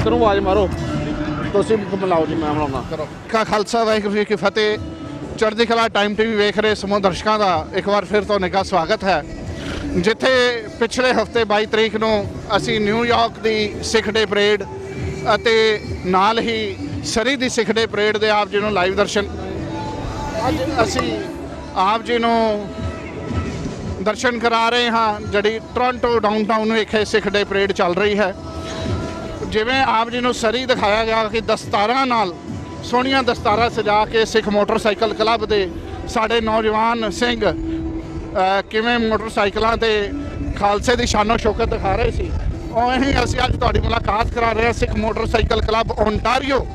ਆਪਣੀ ਆਵਾਜ਼ ਮਾਰੋ। ਤੁਸੀਂ ਮਿਲਾਓ ਜੀ, ਮੈਂ ਮਿਲਾਉਣਾ ਕਰੋ। ਕਾ ਖਾਲਸਾ, ਵਾਹਿਗੁਰੂ ਜੀ ਕੀ ਫਤਿਹ। ਚੜ੍ਹਦੀ ਕਲਾ ਟਾਈਮ ਟੀਵੀ ਵੇਖ ਰਹੇ ਸਮੂਹ ਦਰਸ਼ਕਾਂ ਦਾ ਇੱਕ ਵਾਰ ਫਿਰ ਤੋਂ ਨਿੱਘਾ ਸਵਾਗਤ ਹੈ। ਜਿੱਥੇ ਪਿਛਲੇ ਹਫ਼ਤੇ 22 ਤਰੀਕ ਨੂੰ ਅਸੀਂ ਨਿਊਯਾਰਕ ਦੀ ਸਿੱਖ ਡੇ ਪਰੇਡ ਅਤੇ ਨਾਲ ਹੀ ਸਰੀ ਦੀ ਸਿੱਖ ਡੇ ਪਰੇਡ ਦੇ ਆਪ ਜੀ ਨੂੰ ਲਾਈਵ ਦਰਸ਼ਨ ਅੱਜ ਅਸੀਂ ਆਪ ਜੀ ਨੂੰ ਦਰਸ਼ਨ ਕਰਾ ਰਹੇ ਹਾਂ। ਜਿਹੜੀ ਟੋਰਾਂਟੋ ਡਾਊਨਟਾਊਨ ਵਿਖੇ ਸਿੱਖ ਡੇ ਪਰੇਡ ਚੱਲ ਰਹੀ ਹੈ। ਜਿਵੇਂ ਆਪ ਜੀ ਨੂੰ ਸਰੀ ਦਿਖਾਇਆ ਗਿਆ ਕਿ ਦਸਤਾਰਾਂ ਨਾਲ, ਸੋਹਣੀਆਂ ਦਸਤਾਰਾਂ ਸਜਾ ਕੇ ਸਿੱਖ ਮੋਟਰਸਾਈਕਲ ਕਲੱਬ ਦੇ ਸਾਡੇ ਨੌਜਵਾਨ ਸਿੰਘ ਕਿਵੇਂ ਮੋਟਰਸਾਈਕਲਾਂ ਤੇ ਖਾਲਸੇ ਦੀ ਸ਼ਾਨੋ ਸ਼ੌਕਤ ਦਿਖਾ ਰਹੇ ਸੀ। ਉਵੇਂ ਅਸੀਂ ਅੱਜ ਤੁਹਾਡੀ ਮੁਲਾਕਾਤ ਕਰਾ ਰਹੇ ਹਾਂ ਸਿੱਖ ਮੋਟਰਸਾਈਕਲ ਕਲੱਬ ਓਨਟਾਰੀਓ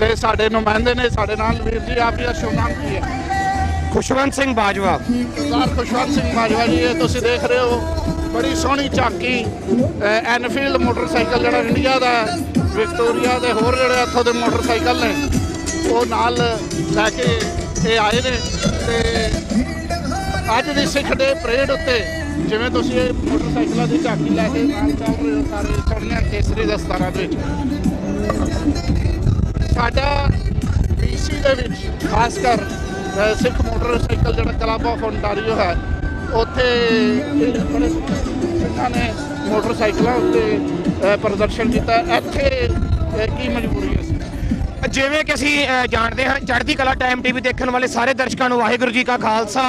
ਦੇ ਸਾਡੇ ਨੁਮਾਇੰਦੇ ਨੇ ਸਾਡੇ ਨਾਲ ਵੀਰ ਜੀ, ਆਪ ਜੀ ਦਾ ਸ਼ੁਭ ਨਾਮ ਕੀ ਹੈ? ਖੁਸ਼ਵੰਤ ਸਿੰਘ ਬਾਜਵਾ। ਸਰਦਾਰ ਖੁਸ਼ਵੰਤ ਸਿੰਘ ਬਾਜਵਾ ਜੀ, ਇਹ ਤੁਸੀਂ ਦੇਖ ਰਹੇ ਹੋ, ਬੜੀ ਸੋਹਣੀ ਝਾਕੀ ਐਨਫੀਲਡ ਮੋਟਰਸਾਈਕਲ ਜਿਹੜਾ ਇੰਡੀਆ ਦਾ ਵਿਕਟੋਰੀਆ ਦੇ ਹੋਰ ਜਿਹੜੇ ਇੱਥੋਂ ਦੇ ਮੋਟਰਸਾਈਕਲ ਨੇ, ਉਹ ਨਾਲ ਲੈ ਕੇ ਇਹ ਆਏ ਨੇ ਤੇ ਅੱਜ ਦੀ ਸਿੱਖ ਦੇ ਪਰੇਡ ਉੱਤੇ ਜਿਵੇਂ ਤੁਸੀਂ ਇਹ ਮੋਟਰਸਾਈਕਲਾਂ ਦੀ ਝਾਕੀ ਲੈ ਕੇ ਨਾਲ ਚੱਲ ਰਹੇ ਹੋ, ਸਾਰੇ ਸੋਹਣੀਆਂ ਕੇਸਰੀ ਦਸਤਾਰਾਂ ਦੇ ਵਿੱਚ। ਸਾਡਾ BC ਦੇ ਵਿੱਚ, ਖਾਸ ਕਰ ਸਿੱਖ ਮੋਟਰਸਾਈਕਲ ਜਿਹੜਾ ਕਲੱਬ ਆਫ ਓਨਟਾਰੀਓ ਹੈ ਉੱਥੇ ਬੜੇ ਸਿੱਖਾਂ ਨੇ ਮੋਟਰਸਾਈਕਲਾਂ ਉੱਤੇ ਪ੍ਰਦਰਸ਼ਨ ਕੀਤਾ। ਇੱਥੇ ਕੀ ਮਜਬੂਰੀ ਹੈ ਜਿਵੇਂ ਕਿ ਅਸੀਂ ਜਾਣਦੇ ਹਾਂ ਚੜ੍ਹਦੀ ਕਲਾ ਟਾਈਮ ਟੀਵੀ ਦੇਖਣ ਵਾਲੇ ਸਾਰੇ ਦਰਸ਼ਕਾਂ ਨੂੰ ਵਾਹਿਗੁਰੂ ਜੀ ਕਾ ਖਾਲਸਾ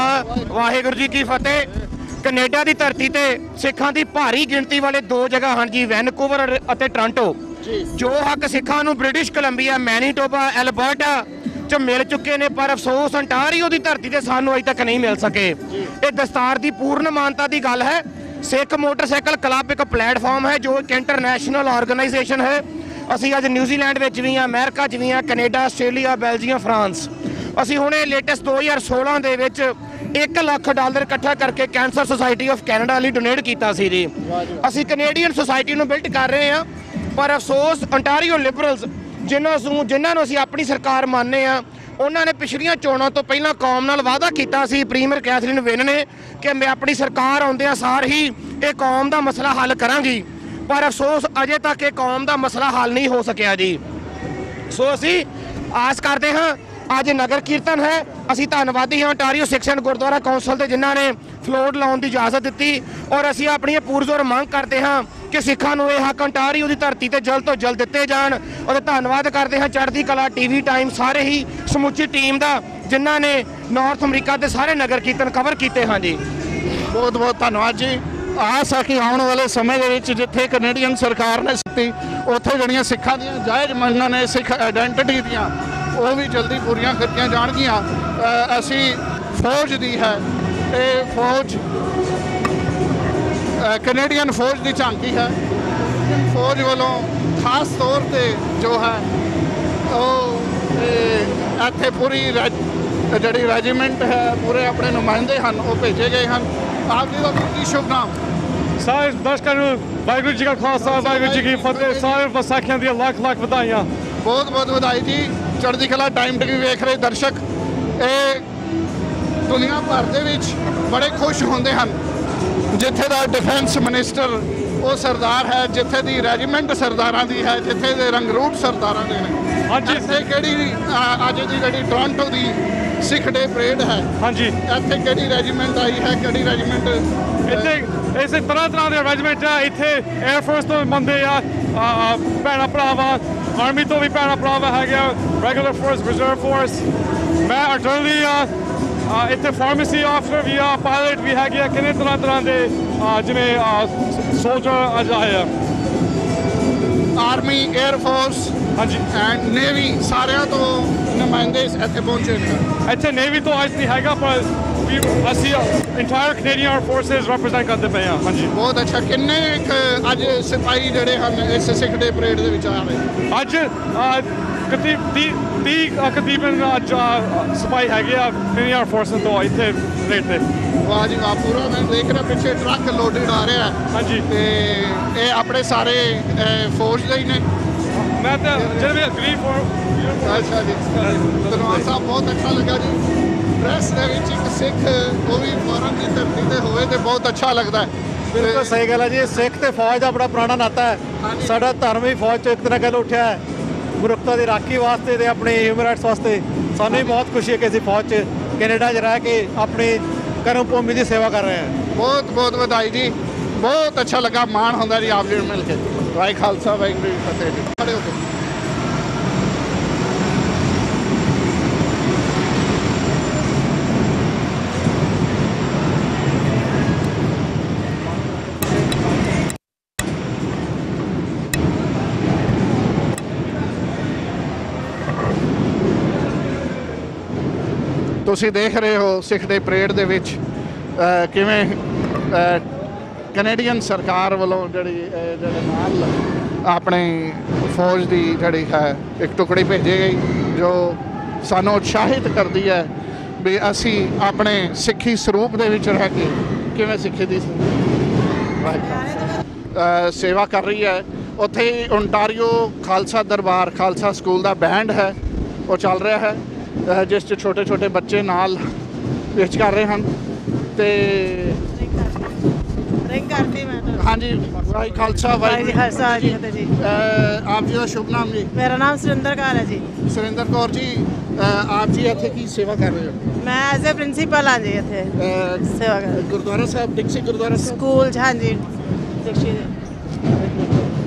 ਵਾਹਿਗੁਰੂ ਜੀ ਕੀ ਫਤਿਹ। ਕੈਨੇਡਾ ਦੀ ਧਰਤੀ ਤੇ ਸਿੱਖਾਂ ਦੀ ਭਾਰੀ ਗਿਣਤੀ ਵਾਲੇ ਦੋ ਜਗ੍ਹਾ ਹਨ ਜੀ ਵੈਨਕੂਵਰ ਅਤੇ ਟੋਰਾਂਟੋ। ਜੀ। ਜੋ ਹੱਕ ਸਿੱਖਾਂ ਨੂੰ ਬ੍ਰਿਟਿਸ਼ ਕੋਲੰਬੀਆ ਮੈਨੀਟੋਬਾ ਐਲਬਰਟਾ ਚ ਮਿਲ ਚੁੱਕੇ ਨੇ, ਪਰ ਅਫਸੋਸ ਅੰਟਾਰੀਓ ਦੀ ਧਰਤੀ ਤੇ ਸਾਨੂੰ ਅਜੇ ਤੱਕ ਨਹੀਂ ਮਿਲ ਸਕੇ। ਇਹ ਦਸਤਾਰ ਦੀ ਪੂਰਨ ਮਾਨਤਾ ਦੀ ਗੱਲ ਹੈ। ਸਿੱਖ ਮੋਟਰਸਾਈਕਲ ਕਲੱਬ ਇੱਕ ਪਲੇਟਫਾਰਮ ਹੈ, ਜੋ ਇੱਕ ਇੰਟਰਨੈਸ਼ਨਲ ਆਰਗੇਨਾਈਜੇਸ਼ਨ ਹੈ। ਅਸੀਂ ਅੱਜ ਨਿਊਜ਼ੀਲੈਂਡ ਵਿੱਚ ਵੀ ਹਾਂ, ਅਮਰੀਕਾ 'ਚ ਵੀ ਹਾਂ, ਕੈਨੇਡਾ, ਆਸਟ੍ਰੇਲੀਆ, ਬੈਲਜੀਅਮ, ਫਰਾਂਸ। ਅਸੀਂ ਹੁਣੇ ਲੇਟੈਸਟ 2016 ਦੇ ਵਿੱਚ 1 ਲੱਖ ਡਾਲਰ ਇਕੱਠਾ ਕਰਕੇ ਕੈਂਸਰ ਸੁਸਾਇਟੀ ਆਫ ਕੈਨੇਡਾ ਲਈ ਡੋਨੇਟ ਕੀਤਾ ਸੀ ਜੀ। ਅਸੀਂ ਕੈਨੇਡੀਅਨ ਸੁਸਾਇਟੀ ਨੂੰ ਬਿਲਡ ਕਰ ਰਹੇ ਹਾਂ, ਪਰ ਅਫਸੋਸ, ਅੰਟਾਰੀਓ ਲਿਬਰਲਸ ਜਿਨ੍ਹਾਂ ਨੂੰ ਜਿਨ੍ਹਾਂ ਨੂੰ ਅਸੀਂ ਆਪਣੀ ਸਰਕਾਰ ਮੰਨਦੇ ਆ ਉਹਨਾਂ ਨੇ ਪਿਛਲੀਆਂ ਚੋਣਾਂ ਤੋਂ ਪਹਿਲਾਂ ਕੌਮ ਨਾਲ ਵਾਅਦਾ ਕੀਤਾ ਸੀ ਪ੍ਰੀਮੀਅਰ ਕੈਥਰੀਨ ਵਿਨ ਨੇ ਕਿ ਮੈਂ ਆਪਣੀ ਸਰਕਾਰ ਆਉਂਦਿਆਂ ਸਾਰ ਹੀ ਇਹ ਕੌਮ ਦਾ ਮਸਲਾ ਹੱਲ ਕਰਾਂਗੀ। ਪਰ ਅਫਸੋਸ ਅਜੇ ਤੱਕ ਇਹ ਕੌਮ ਦਾ ਮਸਲਾ ਹੱਲ ਨਹੀਂ ਹੋ ਸਕਿਆ ਜੀ। ਸੋ ਅਸੀਂ ਆਸ ਕਰਦੇ ਹਾਂ, ਅੱਜ ਨਗਰ ਕੀਰਤਨ ਹੈ। ਅਸੀਂ ਧੰਨਵਾਦੀ ਹਾਂ ontario Sikh and Gurdwara council ਦੇ ਜਿਨ੍ਹਾਂ ਨੇ ਫਲੋਟ ਲਾਉਣ ਦੀ ਇਜਾਜ਼ਤ ਦਿੱਤੀ ਔਰ ਅਸੀਂ ਆਪਣੀਆਂ ਪੂਰਜ਼ੋਰ ਮੰਗ ਕਰਦੇ ਹਾਂ ਕਿ ਸਿੱਖਾਂ ਨੂੰ ਇਹ ਹੱਕ ontario ਦੀ ਧਰਤੀ ਤੇ ਜਲਦ ਤੋਂ ਜਲਦ ਦਿੱਤੇ ਜਾਣ। ਉਹਦਾ ਧੰਨਵਾਦ ਕਰਦੇ ਹਾਂ ਚੜ੍ਹਦੀ ਕਲਾ ਟੀਵੀ ਟਾਈਮ ਸਾਰੇ ਹੀ ਸਮੁੱਚੀ ਟੀਮ ਦਾ, ਜਿਨ੍ਹਾਂ ਨੇ ਨਾਰਥ ਅਮਰੀਕਾ ਦੇ ਸਾਰੇ ਨਗਰ ਕੀਰਤਨ ਕਵਰ ਕੀਤੇ। ਹਾਂ ਜੀ ਬਹੁਤ ਬਹੁਤ ਧੰਨਵਾਦ ਜੀ। ਆਸ ਹੈ ਕਿ ਆਉਣ ਵਾਲੇ ਸਮੇਂ ਦੇ ਵਿੱਚ ਜਿੱਥੇ ਕੈਨੇਡੀਅਨ ਸਰਕਾਰ ਨੇ ਸਿੱਤੀ, ਉੱਥੇ ਜਿਹੜੀਆਂ ਸਿੱਖਾਂ ਦੀਆਂ ਜਾਇਜ਼ ਮੰਗਾਂ ਨੇ, ਸਿੱਖ ਆਇਡੈਂਟੀਟੀ ਦੀਆਂ, ਉਹ ਵੀ ਜਲਦੀ ਪੂਰੀਆਂ ਕੀਤੀਆਂ ਜਾਣਗੀਆਂ। ਅਸੀਂ ਫੌਜ ਦੀ ਹੈ। ਇਹ ਫੌਜ ਕੈਨੇਡੀਅਨ ਫੌਜ ਦੀ ਝਾਂਕੀ ਹੈ। ਫੌਜ ਵੱਲੋਂ ਖਾਸ ਤੌਰ ਤੇ ਜੋ ਹੈ ਉਹ ਇੱਥੇ ਪੂਰੀ ਜਿਹੜੀ ਰੈਜੀਮੈਂਟ ਹੈ ਪੂਰੇ ਆਪਣੇ ਨੁਮਾਇੰਦੇ ਹਨ ਉਹ ਭੇਜੇ ਗਏ ਹਨ। ਆਪ ਜੀ ਦਾ ਕੀ ਸ਼ੁਭ ਨਾਮ। ਸਾਰੇ ਦਰਸ਼ਕਾਂ ਨੂੰ ਵਾਹਿਗੁਰੂ ਜੀ ਕਾ ਖਾਲਸਾ ਵਾਹਿਗੁਰੂ ਜੀ ਕੀ ਫਤਿਹ। ਸਾਰੇ ਵਿਸਾਖੀਆਂ ਦੀਆਂ ਲੱਖ ਲੱਖ ਵਧਾਈਆਂ। ਬਹੁਤ ਬਹੁਤ ਵਧਾਈ ਜੀ। ਚੜ੍ਹਦੀ ਕਲਾ ਟਾਈਮ ਟੀਵੀ ਵੇਖ ਰਹੇ ਦਰਸ਼ਕ। ਇਹ ਦੁਨੀਆ ਭਰ ਦੇ ਵਿੱਚ ਬੜੇ ਖੁਸ਼ ਹੁੰਦੇ ਹਨ। ਜਿੱਥੇ ਦਾ ਡਿਫੈਂਸ ਮਿਨਿਸਟਰ ਉਹ ਸਰਦਾਰ ਹੈ ਜਿੱਥੇ ਦੀ ਰੈਜੀਮੈਂਟ ਸਰਦਾਰਾਂ ਦੀ ਹੈ ਜਿੱਥੇ ਦੇ ਰੰਗਰੂਟ ਸਰਦਾਰਾਂ ਦੇ ਨੇ। ਹਾਂਜੀ। ਇੱਥੇ ਕਿਹੜੀ ਅ, ਅੱਜ ਦੀ ਜਿਹੜੀ ਟੋਰਾਂਟੋ ਦੀ ਸਿੱਖ ਡੇ ਪਰੇਡ ਹੈ ਹਾਂਜੀ। ਇੱਥੇ ਕਿਹੜੀ ਰੈਜੀਮੈਂਟ ਆਈ ਹੈ ਕਿਹੜੀ ਰੈਜੀਮੈਂਟ ਇੱਥੇ ਇਸੇ ਤਰ੍ਹਾਂ ਤਰ੍ਹਾਂ ਦੇ ਰੈਜੀਮੈਂਟ ਆ ਇੱਥੇ 에ਅਰ ਫੋਰਸ ਤੋਂ ਬੰਦੇ ਆ ਆ, ਆ, ਭੈਣਾਂ ਭਰਾਵਾ ਆਰਮੀ ਤੋਂ ਵੀ ਭੈਣਾਂ ਭਰਾਵਾ ਹੈਗੇ ਰੈਗੂਲਰ ਫੋਰਸ ਰਿਜ਼ਰਵ ਫੋਰਸ ਮੈਂ ਅਟਰਲੀ ਆ ਆ, ਇੱਥੇ ਫਾਰਮੇਸੀ ਆਫਸਰ ਵੀ ਆ ਪਾਇਲਟ ਵੀ ਹੈਗੇ ਆ ਕਿੰਨੇ ਤਰ੍ਹਾਂ ਤਰ੍ਹਾਂ ਦੇ ਜਿਵੇਂ ਸੋਲਜਰ ਅੱਜ ਆਏ ਆ। ਆਰਮੀ 에ਅਰ ਫੋਰਸ ਹਾਂਜੀ। ਐਂਡ ਨੇਵੀ ਸਾਰਿਆਂ ਤੋਂ ਨੁਮਾਇੰਦੇ ਇੱਥੇ ਪਹੁੰਚੇ ਨੇ। ਇੱਥੇ ਨੇਵੀ ਤੋਂ ਅੱਜ ਨਹੀਂ ਹੈਗਾ ਪਰ ਵੀ ਅਸੀਂ entire Canadian arm forces represent ਕਰਦੇ ਪਏ ਆ ਹਾਂਜੀ। ਬਹੁਤ ਅੱਛਾ ਕਿੰਨੇ ਅੱਜ ਸਿਪਾਹੀ ਜਿਹੜੇ ਹਨ ਇਸ ਸਿੱਖ ਡੇ ਪਰੇਡ ਦੇ ਵਿੱਚ ਆ ਰਹੇ? ਅੱਜ ਕਤੀ 30 ਕਤੀਬਨ ਅੱਜ ਅ, ਸਿਪਾਹੀ ਹੈਗੇ ਆ ਕੈਨੇਡੀਅਨ ਆਰਮ ਫੋਰਸਸ ਤੋਂ ਇੱਥੇ ਰੇਟ ਤੇ। ਵਾਹ ਜੀ ਵਾਹ ਪੂਰਾ ਮੈਂ ਦੇਖ ਰਿਹਾ ਪਿੱਛੇ ਟਰੱਕ ਲੋਡਡ ਆ ਰਿਹਾ। ਹਾਂਜੀ। ਤੇ ਇਹ ਆਪਣੇ ਸਾਰੇ ਫੌਜ ਦੇ ਹੀ ਨੇ। ਮੈਂ ਤਾਂ ਜਿਹੜੇ ਵੀ ਗ੍ਰੀਨ ਫੋਰ ਅੱਛਾ ਜੀ। ਧੰਨਵਾਦ ਸਾਹਿਬ ਬਹੁਤ ਅੱਛਾ ਲੱਗਾ ਜੀ। ਡਰੈਸ ਦੇ ਵਿੱਚ ਇੱਕ ਸਿੱਖ ਉਹ ਵੀ ਫੌਰਨ ਦੀ ਧਰਤੀ ਤੇ ਹੋਵੇ ਤੇ ਬਹੁਤ ਅੱਛਾ ਲੱਗਦਾ ਹੈ। ਬਿਲਕੁਲ ਸਹੀ ਗੱਲ ਹੈ ਜੀ ਸਿੱਖ ਤੇ ਫੌਜ ਦਾ ਬੜਾ ਪੁਰਾਣਾ ਨਾਤਾ ਹੈ। ਸਾਡਾ ਧਰਮ ਹੀ ਫੌਜ ਚੋਂ ਇੱਕ ਤਰ੍ਹਾਂ ਗੱਲ ਉੱਠਿਆ ਹੈ। ਗੁਰੂਤਾ ਦੀ ਰਾਖੀ ਵਾਸਤੇ ਤੇ ਆਪਣੇ ਹਿਊਮਨ ਰਾਈਟਸ ਵਾਸਤੇ ਸਾਨੂੰ ਵੀ ਬਹੁਤ ਖੁਸ਼ੀ ਹੈ ਕਿ ਅਸੀਂ ਫੌਜ 'ਚ ਕੈਨੇਡਾ 'ਚ ਰਹਿ ਕੇ ਆਪਣੀ ਕਰਮ ਭੂਮੀ ਦੀ ਸੇਵਾ ਕਰ ਰਹੇ ਹਾਂ। ਬਹੁਤ ਬਹੁਤ ਵਧਾਈ ਜੀ। ਬਹੁਤ ਅੱਛਾ ਲੱਗਾ, ਮਾਣ ਹੁੰਦਾ ਜੀ ਆਪ ਜੀ ਨੂੰ ਮਿਲ ਕੇ। ਵਾਹਿ ਖਾਲਸਾ, ਵਾਹਿਗੁਰੂ ਜੀ ਫਤਿਹ ਜੀ। ਤੁਸੀਂ ਦੇਖ ਰਹੇ ਹੋ ਸਿੱਖ ਦੇ ਪਰੇਡ ਦੇ ਵਿੱਚ ਕਿਵੇਂ ਕੈਨੇਡੀਅਨ ਸਰਕਾਰ ਵੱਲੋਂ ਜਿਹੜੀ ਜਿਹੜੇ ਨਾਲ ਆਪਣੇ ਫੌਜ ਦੀ ਜਿਹੜੀ ਹੈ, ਇੱਕ ਟੁਕੜੀ ਭੇਜੀ ਗਈ, ਜੋ ਸਾਨੂੰ ਉਤਸ਼ਾਹਿਤ ਕਰਦੀ ਹੈ ਵੀ ਅਸੀਂ ਆਪਣੇ ਸਿੱਖੀ ਸਰੂਪ ਦੇ ਵਿੱਚ ਰਹਿ ਕੇ ਕਿਵੇਂ ਸਿੱਖੀ ਦੀ ਸੇਵਾ ਕਰ ਰਹੀ ਹੈ। ਉੱਥੇ ਓਨਟਾਰੀਓ ਖਾਲਸਾ ਦਰਬਾਰ, ਖਾਲਸਾ ਸਕੂਲ ਦਾ ਬੈਂਡ ਹੈ, ਉਹ ਚੱਲ ਰਿਹਾ ਹੈ। ਜਿਸ 'ਚ ਛੋਟੇ ਛੋਟੇ ਬੱਚੇ ਨਾਲ ਵਿੱਚ ਕਰ ਰਹੇ ਹਨ ਤੇ ਰਿੰਗ ਕਰਦੀ ਮੈਂ ਤਾਂ। ਹਾਂਜੀ ਵਾਹਿ ਖਾਲਸਾ ਵਾਹਿਗੁਰੂ ਜੀ ਵਾਹਿਗੁਰੂ ਖਾਲਸਾ ਜੀ ਫਤਿਹ ਜੀ। ਆਪ ਜੀ ਦਾ ਸ਼ੁਭ ਨਾਮ ਜੀ। ਮੇਰਾ ਨਾਮ ਸੁਰਿੰਦਰ ਕੌਰ ਹੈ ਜੀ। ਸੁਰਿੰਦਰ ਕੌਰ ਜੀ ਆਪ ਜੀ ਇੱਥੇ ਕੀ ਸੇਵਾ ਕਰ ਰਹੇ ਹੋ? ਮੈਂ ਐਜ਼ ਅ ਪ੍ਰਿੰਸੀਪਲ ਹਾਂ ਜੀ ਇੱਥੇ। ਸੇਵਾ ਕਰ ਗੁਰਦੁਆਰਾ ਸਾਹਿਬ ਡਿਕਸੀ ਗੁਰਦੁਆਰਾ ਸਕੂਲ 'ਚ ਹਾਂ ਜੀ ਦਕਸ਼ੀ ਦੇ ਅਹ,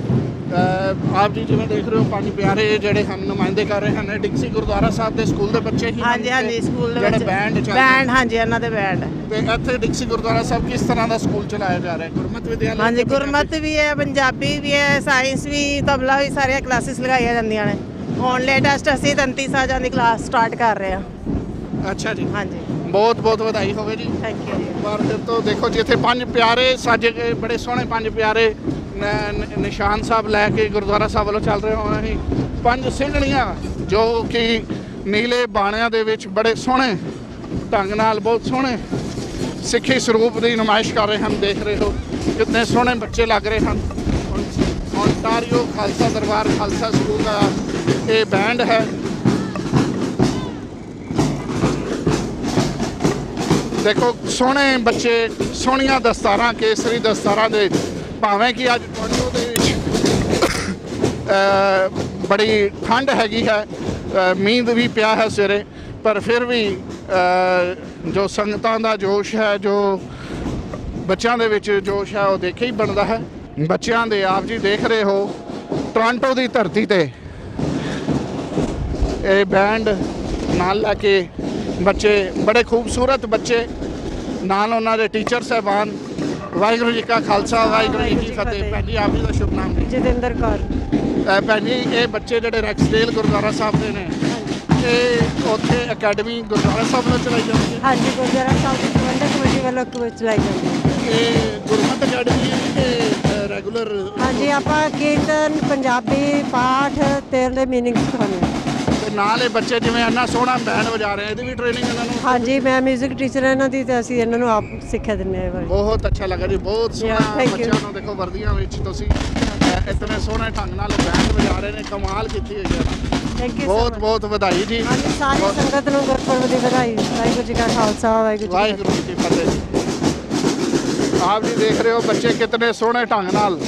ਆਪ ਜੀ ਜਿਵੇਂ ਦੇਖ ਰਹੇ ਹੋ ਪੰਜ ਪਿਆਰੇ ਜਿਹੜੇ ਹਨ ਨੁਮਾਇੰਦੇ ਕਰ ਰਹੇ ਹਨ ਡਿਕਸੀ ਗੁਰਦੁਆਰਾ ਸਾਹਿਬ ਦੇ ਸਕੂਲ ਦੇ ਬੱਚੇ ਹੀ ਹਨ ਹਾਂਜੀ ਹਾਂਜੀ ਸਕੂਲ ਦੇ ਜਿਹੜੇ ਬੈਂਡ ਚੱਲ ਬੈਂਡ ਹਾਂਜੀ ਇਹਨਾਂ ਦੇ ਬੈਂਡ। ਤੇ ਇੱਥੇ ਡਿਕਸੀ ਗੁਰਦੁਆਰਾ ਸਾਹਿਬ ਕਿਸ ਤਰ੍ਹਾਂ ਦਾ ਸਕੂਲ ਚਲਾਇਆ ਜਾ ਰਿਹਾ ਹੈ? ਗੁਰਮਤਿ ਵਿਦਿਆਲय ਹਾਂਜੀ? ਗੁਰਮਤ ਵੀ ਹੈ ਪੰਜਾਬੀ ਵੀ ਹੈ ਸਾਇੰਸ ਵੀ ਤਬਲਾ ਵੀ ਸਾਰੀਆਂ ਕਲਾਸਿਸ ਲਗਾਈਆਂ ਜਾਂਦੀਆਂ ਨੇ। ਹੁਣ ਲੇਟੈਸਟ ਅਸੀਂ 33 ਸਾਜਾਂ ਦੀ ਕਲਾਸ ਸਟਾਰਟ ਕਰ ਰਹੇ ਹਾਂ। ਅੱਛਾ ਜੀ। ਹਾਂਜੀ। ਬਹੁਤ ਬਹੁਤ ਵਧਾਈ ਹੋਵੇ ਜੀ। ਥੈਂਕ ਯੂ ਜੀ। ਪਰ ਤੋਂ ਦੇਖੋ ਜੀ ਇੱਥੇ ਪੰਜ ਪਿਆਰੇ ਸਾਜੇ ਬੜੇ ਸੋਹਣੇ ਪੰਜ ਪਿਆਰੇ ਨਿਸ਼ਾਨ ਸਾਹਿਬ ਲੈ ਕੇ ਗੁਰਦੁਆਰਾ ਸਾਹਿਬ ਵੱਲੋਂ ਚੱਲ ਰਹੇ ਹੋਏ ਅਸੀਂ ਪੰਜ ਸਿੰਘਣੀਆਂ ਜੋ ਕਿ ਨੀਲੇ ਬਾਣਿਆਂ ਦੇ ਵਿੱਚ ਬੜੇ ਸੋਹਣੇ ਢੰਗ ਨਾਲ, ਬਹੁਤ ਸੋਹਣੇ ਸਿੱਖੀ ਸਰੂਪ ਦੀ ਨੁਮਾਇਸ਼ ਕਰ ਰਹੇ ਹਨ, ਦੇਖ ਰਹੇ ਹੋ ਕਿੰਨੇ ਸੋਹਣੇ ਬੱਚੇ ਲੱਗ ਰਹੇ ਹਨ। ਓਨਟਾਰੀਓ ਖਾਲਸਾ ਦਰਬਾਰ, ਖਾਲਸਾ ਸਕੂਲ ਦਾ ਇਹ ਬੈਂਡ ਹੈ। ਦੇਖੋ, ਸੋਹਣੇ ਬੱਚੇ, ਸੋਹਣੀਆਂ ਦਸਤਾਰਾਂ, ਕੇਸਰੀ ਦਸਤਾਰਾਂ ਦੇ ਭਾਵੇਂ ਕਿ ਅੱਜ ਟੋਰਾਂਟੋ ਦੇ ਵਿੱਚ ਬੜੀ ਠੰਡ ਹੈਗੀ ਹੈ ਅਹ, ਮੀਂਹ ਵੀ ਪਿਆ ਹੈ ਸਵੇਰੇ ਪਰ ਫਿਰ ਵੀ ਜੋ ਸੰਗਤਾਂ ਦਾ ਜੋਸ਼ ਹੈ ਜੋ ਬੱਚਿਆਂ ਦੇ ਵਿੱਚ ਜੋਸ਼ ਹੈ ਉਹ ਦੇਖੇ ਹੀ ਬਣਦਾ ਹੈ। ਬੱਚਿਆਂ ਦੇ ਆਪ ਜੀ ਦੇਖ ਰਹੇ ਹੋ ਟੋਰਾਂਟੋ ਦੀ ਧਰਤੀ ਤੇ ਇਹ ਬੈਂਡ ਨਾਲ ਲੈ ਕੇ ਬੱਚੇ ਬੜੇ ਖੂਬਸੂਰਤ ਬੱਚੇ ਨਾਲ ਉਹਨਾਂ ਦੇ ਟੀਚਰ ਸਹਿਬਾਨ ਵਾਹਿਗੁਰੂ ਜੀ ਕਾ ਖਾਲਸਾ ਵਾਹਿਗੁਰੂ ਜੀ ਕੀ ਫਤਿਹ। ਭੈਣ ਜੀ ਆਪ ਜੀ ਦਾ ਸ਼ੁਭ ਨਾਮ ਜੀ। ਜਤਿੰਦਰ ਕੌਰ। ਅਹ ਭੈਣ ਜੀ ਇਹ ਬੱਚੇ ਜਿਹੜੇ ਰੈਕਸਡੇਲ ਗੁਰਦੁਆਰਾ ਸਾਹਿਬ ਦੇ ਨੇ ਇਹ ਉੱਥੇ ਅਕੈਡਮੀ ਗੁਰਦੁਆਰਾ ਸਾਹਿਬ ਵਿੱਚ ਚਲਾਈ ਜਾਂਦੀ ਹੈ? ਹਾਂਜੀ ਗੁਰਦੁਆਰਾ ਸਾਹਿਬ ਦੀ ਪ੍ਰਬੰਧਕ ਕਮੇਟੀ ਵੱਲੋਂ ਕੁਝ ਚਲਾਈ ਜਾਂਦੀ ਹੈ। ਇਹ ਗੁਰਮਤਿ ਅਕੈਡਮੀ ਹੈ ਕਿ ਰੈਗੂਲਰ ਹਾਂਜੀ ਆਪਾਂ ਕੀਰਤਨ ਪੰਜਾਬੀ ਪਾਠ ਦੇ ਮੀਨਿੰਗ ਸਿਖਾਉਂਦੇ ਹਾਂ। ਤੇ ਨਾਲ ਇਹ ਬੱਚੇ ਜਿਵੇਂ ਇੰਨਾ ਸੋਹਣਾ ਬੈਂਡ ਵਜਾ ਰਹੇ ਇਹਦੀ ਵੀ ਟ੍ਰੇਨਿੰਗ ਇਹਨਾਂ ਨੂੰ ਹਾਂਜੀ ਮੈਂ 뮤직 ਟੀਚਰ ਹਾਂ ਇਹਨਾਂ ਦੀ ਤੇ ਅਸੀਂ ਇਹਨਾਂ ਨੂੰ ਆਪ ਸਿੱਖਿਆ ਦਿੰਦੇ ਹਾਂ ਬਹੁਤ ਅੱਛਾ ਲੱਗਾ ਜੀ ਬਹੁਤ ਸੋਹਣਾ Yeah, thank you. ਬੱਚਿਆਂ ਨੂੰ ਦੇਖੋ ਵਰਦੀਆਂ ਵਿੱਚ ਤੁਸੀਂ ਅਹ, ਇਤਨੇ ਸੋਹਣੇ ਢੰਗ ਨਾਲ ਬੈਂਡ ਵਜਾ ਰਹੇ ਨੇ ਕਮਾਲ ਕੀਤੀ ਹੈ। ਥੈਂਕ ਯੂ ਬਹੁਤ ਬਹੁਤ ਵਧਾਈ ਜੀ। ਹਾਂਜੀ ਸਾਰੀ ਬਹੁਤ- ਸੰਗਤ ਨੂੰ ਗੁਰਪੁਰਬ ਦੀ ਵਧਾਈ ਵਾਹਿਗੁਰੂ ਜੀ ਕਾ ਖਾਲਸਾ ਵਾਹਿਗੁਰੂ ਜੀ ਕੀ ਵਾਹਿਗੁਰੂ ਜੀ ਕੀ ਫਤਿਹ। ਜੀ ਆਪ ਜੀ ਦੇਖ ਰਹੇ ਹੋ ਬੱਚੇ ਕਿਤਨੇ ਸੋਹਣੇ ਢੰਗ ਨਾਲ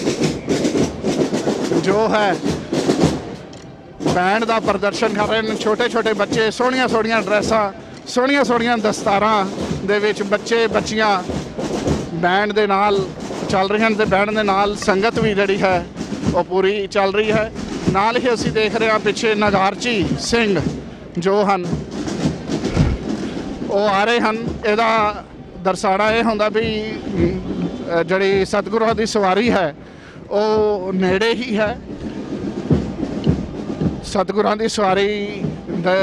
ਜੋ ਹੈ। ਬੈਂਡ ਦਾ ਪ੍ਰਦਰਸ਼ਨ ਕਰ ਰਹੇ ਨੇ ਛੋਟੇ ਛੋਟੇ ਬੱਚੇ ਸੋਹਣੀਆਂ ਸੋਹਣੀਆਂ ਡਰੈਸਾਂ ਸੋਹਣੀਆਂ ਸੋਹਣੀਆਂ ਦਸਤਾਰਾਂ ਦੇ ਵਿੱਚ ਬੱਚੇ, ਬੱਚੀਆਂ ਬੈਂਡ ਦੇ ਨਾਲ ਚੱਲ ਰਹੇ ਹਨ ਤੇ ਬੈਂਡ ਦੇ ਨਾਲ ਸੰਗਤ ਵੀ ਜਿਹੜੀ ਹੈ, ਉਹ ਪੂਰੀ ਚੱਲ ਰਹੀ ਹੈ। ਨਾਲ ਹੀ ਅਸੀਂ ਦੇਖ ਰਹੇ ਹਾਂ ਪਿੱਛੇ ਨਗਾਰਚੀ ਸਿੰਘ ਜੋ ਹਨ। ਉਹ ਆ ਰਹੇ ਹਨ। ਇਹਦਾ ਦਰਸਾੜਾ ਇਹ ਹੁੰਦਾ ਵੀ ਜਿਹੜੀ ਸਤਿਗੁਰਾਂ ਦੀ ਸਵਾਰੀ ਹੈ, ਉਹ ਨੇੜੇ ਹੀ ਹੈ। ਸਤਿਗੁਰਾਂ ਦੀ ਸਵਾਰੀ ਦੇ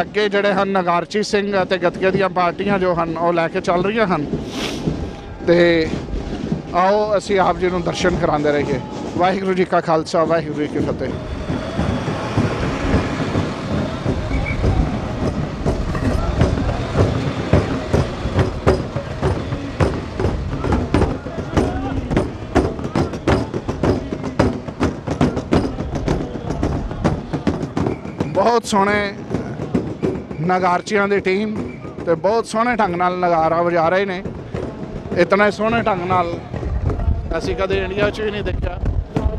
ਅੱਗੇ ਜਿਹੜੇ ਹਨ ਨਗਾਰਚੀ ਸਿੰਘ ਅਤੇ ਗੱਤਕੇ ਦੀਆਂ ਪਾਰਟੀਆਂ ਜੋ ਹਨ, ਉਹ ਲੈ ਕੇ ਚੱਲ ਰਹੀਆਂ ਹਨ। ਤੇ ਆਓ ਅਸੀਂ ਆਪ ਜੀ ਨੂੰ ਦਰਸ਼ਨ ਕਰਾਉਂਦੇ ਰਹੀਏ। ਵਾਹਿਗੁਰੂ ਜੀ ਕਾ ਖਾਲਸਾ, ਵਾਹਿਗੁਰੂ ਜੀ ਕੀ ਫਤਿਹ। ਬਹੁਤ ਸੋਹਣੇ ਨਗਾਰਚੀਆਂ ਦੀ ਟੀਮ ਤੇ ਬਹੁਤ ਸੋਹਣੇ ਢੰਗ ਨਾਲ ਨਗਾਰਾ ਵਜਾ ਰਹੇ ਨੇ। ਇਤਨੇ ਸੋਹਣੇ ਢੰਗ ਨਾਲ ਅਸੀਂ ਕਦੇ ਇੰਡੀਆ 'ਚ ਵੀ ਨਹੀਂ ਦੇਖਿਆ।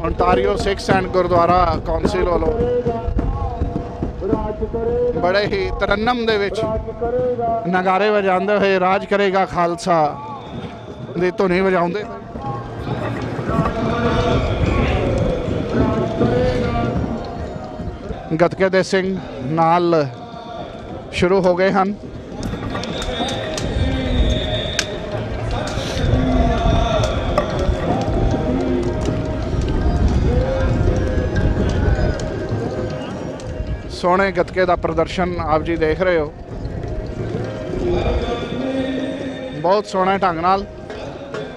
ontario Sikh and Gurdwara council ਵੱਲੋਂ ਬੜੇ ਹੀ ਤਰਨਮ ਦੇ ਵਿੱਚ ਨਗਾਰੇ ਵਜਾਉਂਦੇ ਹੋਏ ਰਾਜ ਕਰੇਗਾ ਖਾਲਸਾ ਦੀ ਧੁਨੀ ਵਜਾਉਂਦੇ ਗੱਤਕੇ ਦੇ ਸਿੰਘ ਨਾਲ ਸ਼ੁਰੂ ਹੋ ਗਏ ਹਨ। ਸੋਹਣੇ ਗੱਤਕੇ ਦਾ ਪ੍ਰਦਰਸ਼ਨ ਆਪ ਜੀ ਦੇਖ ਰਹੇ ਹੋ। ਬਹੁਤ ਸੋਹਣੇ ਢੰਗ ਨਾਲ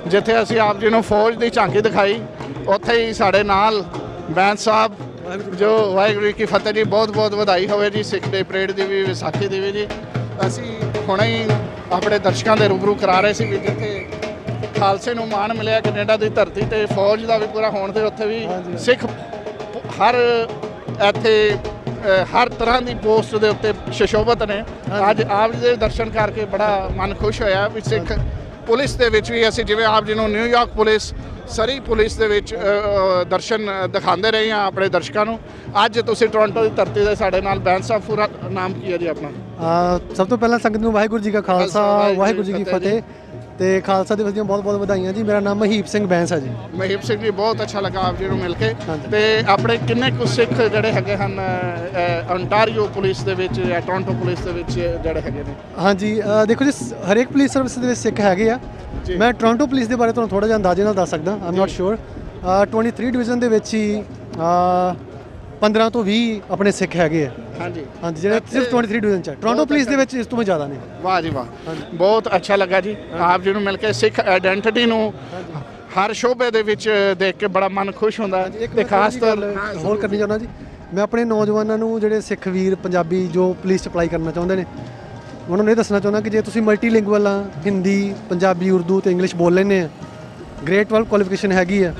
ਜਿੱਥੇ ਅਸੀਂ ਆਪ ਜੀ ਨੂੰ ਫੌਜ ਦੀ ਝਾਂਕੀ ਦਿਖਾਈ, ਉੱਥੇ ਹੀ ਸਾਡੇ ਨਾਲ ਬੈਂਸ ਸਾਹਿਬ ਜੋ ਵਾਹਿਗੁਰੂ ਜੀ ਕੀ ਫਤਿਹ ਜੀ ਬਹੁਤ ਬਹੁਤ ਵਧਾਈ ਹੋਵੇ ਜੀ ਸਿੱਖ ਡੇ ਪਰੇਡ ਦੀ ਵੀ ਵਿਸਾਖੀ ਦੀ ਵੀ ਜੀ। ਅਸੀਂ ਹੁਣੇ ਹੀ ਆਪਣੇ ਦਰਸ਼ਕਾਂ ਦੇ ਰੂਬਰੂ ਕਰਾ ਰਹੇ ਸੀ ਵੀ ਜਿੱਥੇ ਖਾਲਸੇ ਨੂੰ ਮਾਣ ਮਿਲਿਆ ਕੈਨੇਡਾ ਦੀ ਧਰਤੀ ਤੇ ਫੌਜ ਦਾ ਵੀ ਪੂਰਾ ਹੋਣ ਤੇ ਉੱਥੇ ਵੀ ਸਿੱਖ ਹਰ ਇੱਥੇ ਹਰ ਤਰ੍ਹਾਂ ਦੀ ਪੋਸਟ ਦੇ ਉੱਤੇ ਸ਼ਸ਼ੋਭਤ ਨੇ। ਅੱਜ ਆਪ ਜੀ ਦੇ ਦਰਸ਼ਨ ਕਰਕੇ ਬੜਾ ਮਨ ਖੁਸ਼ ਹੋਇਆ ਵੀ ਸਿੱਖ ਪੁਲਿਸ ਦੇ ਵਿੱਚ ਵੀ ਅਸੀਂ ਜਿਵੇਂ ਆਪ ਜੀ ਨੂੰ ਨਿਊਯਾਰਕ ਪੁਲਿਸ ਸਰੀ ਪੁਲਿਸ ਦੇ ਵਿੱਚ ਦਰਸ਼ਨ ਦਿਖਾਉਂਦੇ ਰਹੇ ਹਾਂ ਆਪਣੇ ਦਰਸ਼ਕਾਂ ਨੂੰ। ਅੱਜ ਤੁਸੀਂ ਟੋਰਾਂਟੋ ਦੀ ਧਰਤੀ ਦੇ ਸਾਡੇ ਨਾਲ ਬੈਂਸ ਸਾਹਿਬ ਪੂਰਾ ਨਾਮ ਕੀ ਹੈ ਜੀ ਆਪਣਾ? ਸਭ ਤੋਂ ਪਹਿਲਾਂ ਸੰਗਤ ਨੂੰ ਵਾਹਿਗੁਰੂ ਜੀ ਕਾ ਖਾਲਸਾ ਵਾਹਿਗੁਰੂ ਜੀ ਕੀ। ਫਤਿਹ ਤੇ ਖਾਲਸਾ ਦਿਵਸ ਦੀਆਂ ਬਹੁਤ ਬਹੁਤ ਵਧਾਈਆਂ ਜੀ। ਮੇਰਾ ਨਾਮ ਮਹੀਪ ਸਿੰਘ ਬੈਂਸ ਹੈ ਜੀ। ਮਹੀਪ ਸਿੰਘ ਜੀ ਬਹੁਤ ਅੱਛਾ ਲੱਗਾ ਆਪ ਜੀ ਨੂੰ ਮਿਲ ਕੇ। ਤੇ ਆਪਣੇ ਕਿੰਨੇ ਕੁ ਸਿੱਖ ਜਿਹੜੇ ਹੈਗੇ ਹਨ ਅੰਟਾਰੀਓ ਪੁਲਿਸ ਦੇ ਵਿੱਚ ਜਾਂ ਟੋਰਾਂਟੋ ਪੁਲਿਸ ਦੇ ਵਿੱਚ ਜਿਹੜੇ ਹੈਗੇ ਨੇ? ਹਾਂਜੀ ਦੇਖੋ ਜੀ ਹਰੇਕ ਪੁਲਿਸ ਸਰਵਿਸ ਦੇ ਵਿੱਚ ਸਿੱਖ ਹੈਗੇ ਆ। ਮੈਂ ਟੋਰਾਂਟੋ ਪੁਲਿਸ ਦੇ ਬਾਰੇ ਤੁਹਾਨੂੰ ਥੋੜਾ ਜਿਹਾ ਅੰਦਾਜ਼ੇ ਨਾਲ ਦੱਸ ਸਕਦਾ ਆਮ ਨਾਟ ਸ਼ੋਰ 23 ਡਿਵੀਜ਼ਨ ਦੇ ਵਿੱਚ ਹੀ 15 ਤੋਂ 20 ਆਪਣੇ ਸਿੱਖ ਹੈਗੇ ਆ। ਹਾਂਜੀ। ਹਾਂਜੀ ਜਿਹੜੇ ਸਿਰਫ 23 ਡਿਵੀਜ਼ਨ ਚ। ਟੋਰਾਂਟੋ ਪੁਲਿਸ ਦੇ ਵਿੱਚ ਇਸ ਤੋਂ ਵੀ ਜ਼ਿਆਦਾ ਨੇ। ਵਾਹ ਜੀ ਵਾਹ। ਬਹੁਤ ਅੱਛਾ ਲੱਗਾ ਜੀ। ਆਪ ਜੀ ਨੂੰ ਮਿਲ ਕੇ ਸਿੱਖ ਆਇਡੈਂਟੀਟੀ ਨੂੰ ਹਰ ਸ਼ੋਬੇ ਦੇ ਵਿੱਚ ਦੇਖ ਕੇ ਬੜਾ ਮਨ ਖੁਸ਼ ਹੁੰਦਾ। ਤੇ ਖਾਸ ਤੌਰ ਹੋਰ ਕਰਨੀ ਚਾਹੁੰਦਾ ਜੀ। ਮੈਂ ਆਪਣੇ ਨੌਜਵਾਨਾਂ ਨੂੰ ਜਿਹੜੇ ਸਿੱਖ ਵੀਰ ਪੰਜਾਬੀ ਜੋ ਪੁਲਿਸ ਚ ਅਪਲਾਈ ਕਰਨਾ ਚਾਹੁੰਦੇ ਨੇ ਉਹਨਾਂ ਨੂੰ ਇਹ ਦੱਸਣਾ ਚਾਹੁੰਦਾ ਕਿ ਜੇ ਤੁਸੀਂ ਮਲਟੀਲਿੰਗੁਅਲ ਆ ਹਿੰਦੀ ਪੰਜਾਬੀ ਉਰਦੂ ਤੇ ਇੰਗਲਿਸ਼ ਬੋਲ ਲੈਂਦੇ ਆ ਗ੍ਰੇਡ 12 ਕੁਆਲੀਫਿਕੇਸ਼ਨ ਹੈਗੀ ਆ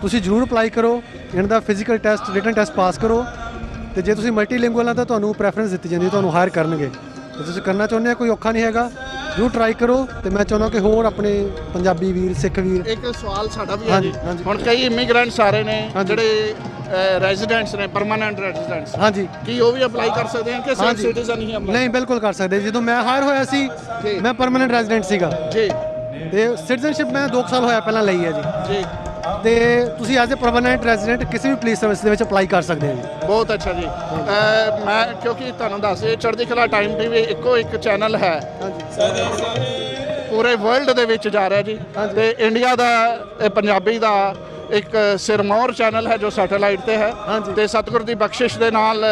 ਤੁਸੀਂ ਜ਼ਰੂਰ ਅਪਲਾਈ ਕਰੋ ਇਹਨਾਂ ਦਾ physical test written test pass ਕਰੋ ਤੇ ਜੇ ਤੁਸੀਂ ਮਲਟੀਲਿੰਗੁਅਲ ਆ ਤਾਂ ਤੁਹਾਨੂੰ ਪ੍ਰੈਫਰੈਂਸ ਦਿੱਤੀ ਜਾਂਦੀ ਹੈ ਤੁਹਾਨੂੰ ਹਾਇਰ ਕਰਨਗੇ ਤੇ ਤੁਸੀਂ ਕਰਨਾ ਚਾਹੁੰਦੇ ਆ ਕੋਈ ਔਖਾ ਨਹੀਂ ਹੈਗਾ ਜ਼ਰੂਰ ਟਰਾਈ ਕਰੋ ਤੇ ਮੈਂ ਚਾਹੁੰਦਾ ਕਿ ਹੋਰ ਆਪਣੇ ਪੰਜਾਬੀ ਵੀਰ ਸਿੱਖ ਵੀਰ ਇੱਕ ਸਵਾਲ ਸਾਡਾ ਵੀ ਹੈ ਜੀ ਹਾਂਜੀ। ਹੁਣ ਕਈ ਇਮੀਗ੍ਰੈਂਟਸ ਆ ਰਹੇ ਨੇ ਹਾਂਜੀ। ਜਿਹੜੇ ਰੈਜ਼ੀਡੈਂਟਸ ਨੇ ਪਰਮਾਨੈਂਟ ਰੈਜ਼ੀਡੈਂਟਸ ਹਾਂਜੀ ਕੀ ਉਹ ਵੀ ਅਪਲਾਈ ਕਰ ਸਕਦੇ ਹਨ ਕਿ ਸਿਰਫ ਹਾਂਜੀ। ਸਿਟੀਜ਼ਨ ਹੀ apply? ਨਹੀਂ ਬਿਲਕੁਲ ਕਰ ਸਕਦੇ ਜਦੋਂ ਮੈਂ ਹਾਇਰ ਹੋਇਆ ਸੀ ਜੀ। ਮੈਂ ਪਰਮਨੈਂਟ ਰੈਜ਼ੀਡੈਂਟ ਸੀਗਾ ਜੀ ਤੇ ਸਿਟੀਜ਼ਨਸ਼ਿਪ ਮੈਂ 2 ਸਾਲ ਹੋਇਆ ਪਹਿਲਾਂ ਲਈ ਹੈ ਜੀ ਜੀ ਤੇ ਤੁਸੀਂ ਐਜ਼ ਅ ਪਰਮਨੈਂਟ ਰੈਜ਼ੀਡੈਂਟ ਕਿਸੇ ਵੀ ਪੁਲਿਸ ਸਰਵਿਸ ਦੇ ਵਿੱਚ ਅਪਲਾਈ ਕਰ ਸਕਦੇ ਹੋ ਜੀ। ਬਹੁਤ ਅੱਛਾ ਜੀ। ਅਹ, ਮੈਂ ਕਿਉਂਕਿ ਤੁਹਾਨੂੰ ਦੱਸ ਦੇ ਚੜ੍ਹਦੀ ਕਲਾ ਟਾਈਮ ਟੀਵੀ ਇੱਕੋ ਇੱਕ ਚੈਨਲ ਹੈ। ਪੂਰੇ ਵਰਲਡ ਦੇ ਵਿੱਚ ਜਾ ਰਿਹਾ ਜੀ। ਤੇ ਇੰਡੀਆ ਦਾ ਇਹ ਪੰਜਾਬੀ ਦਾ ਇੱਕ ਸਿਰਮੌਰ ਚੈਨਲ ਹੈ ਜੋ ਸੈਟੇਲਾਈਟ ਤੇ ਹੈ। ਹਾਂਜੀ। ਤੇ ਸਤਿਗੁਰ ਦੀ ਬਖਸ਼ਿਸ਼ ਦੇ ਨਾਲ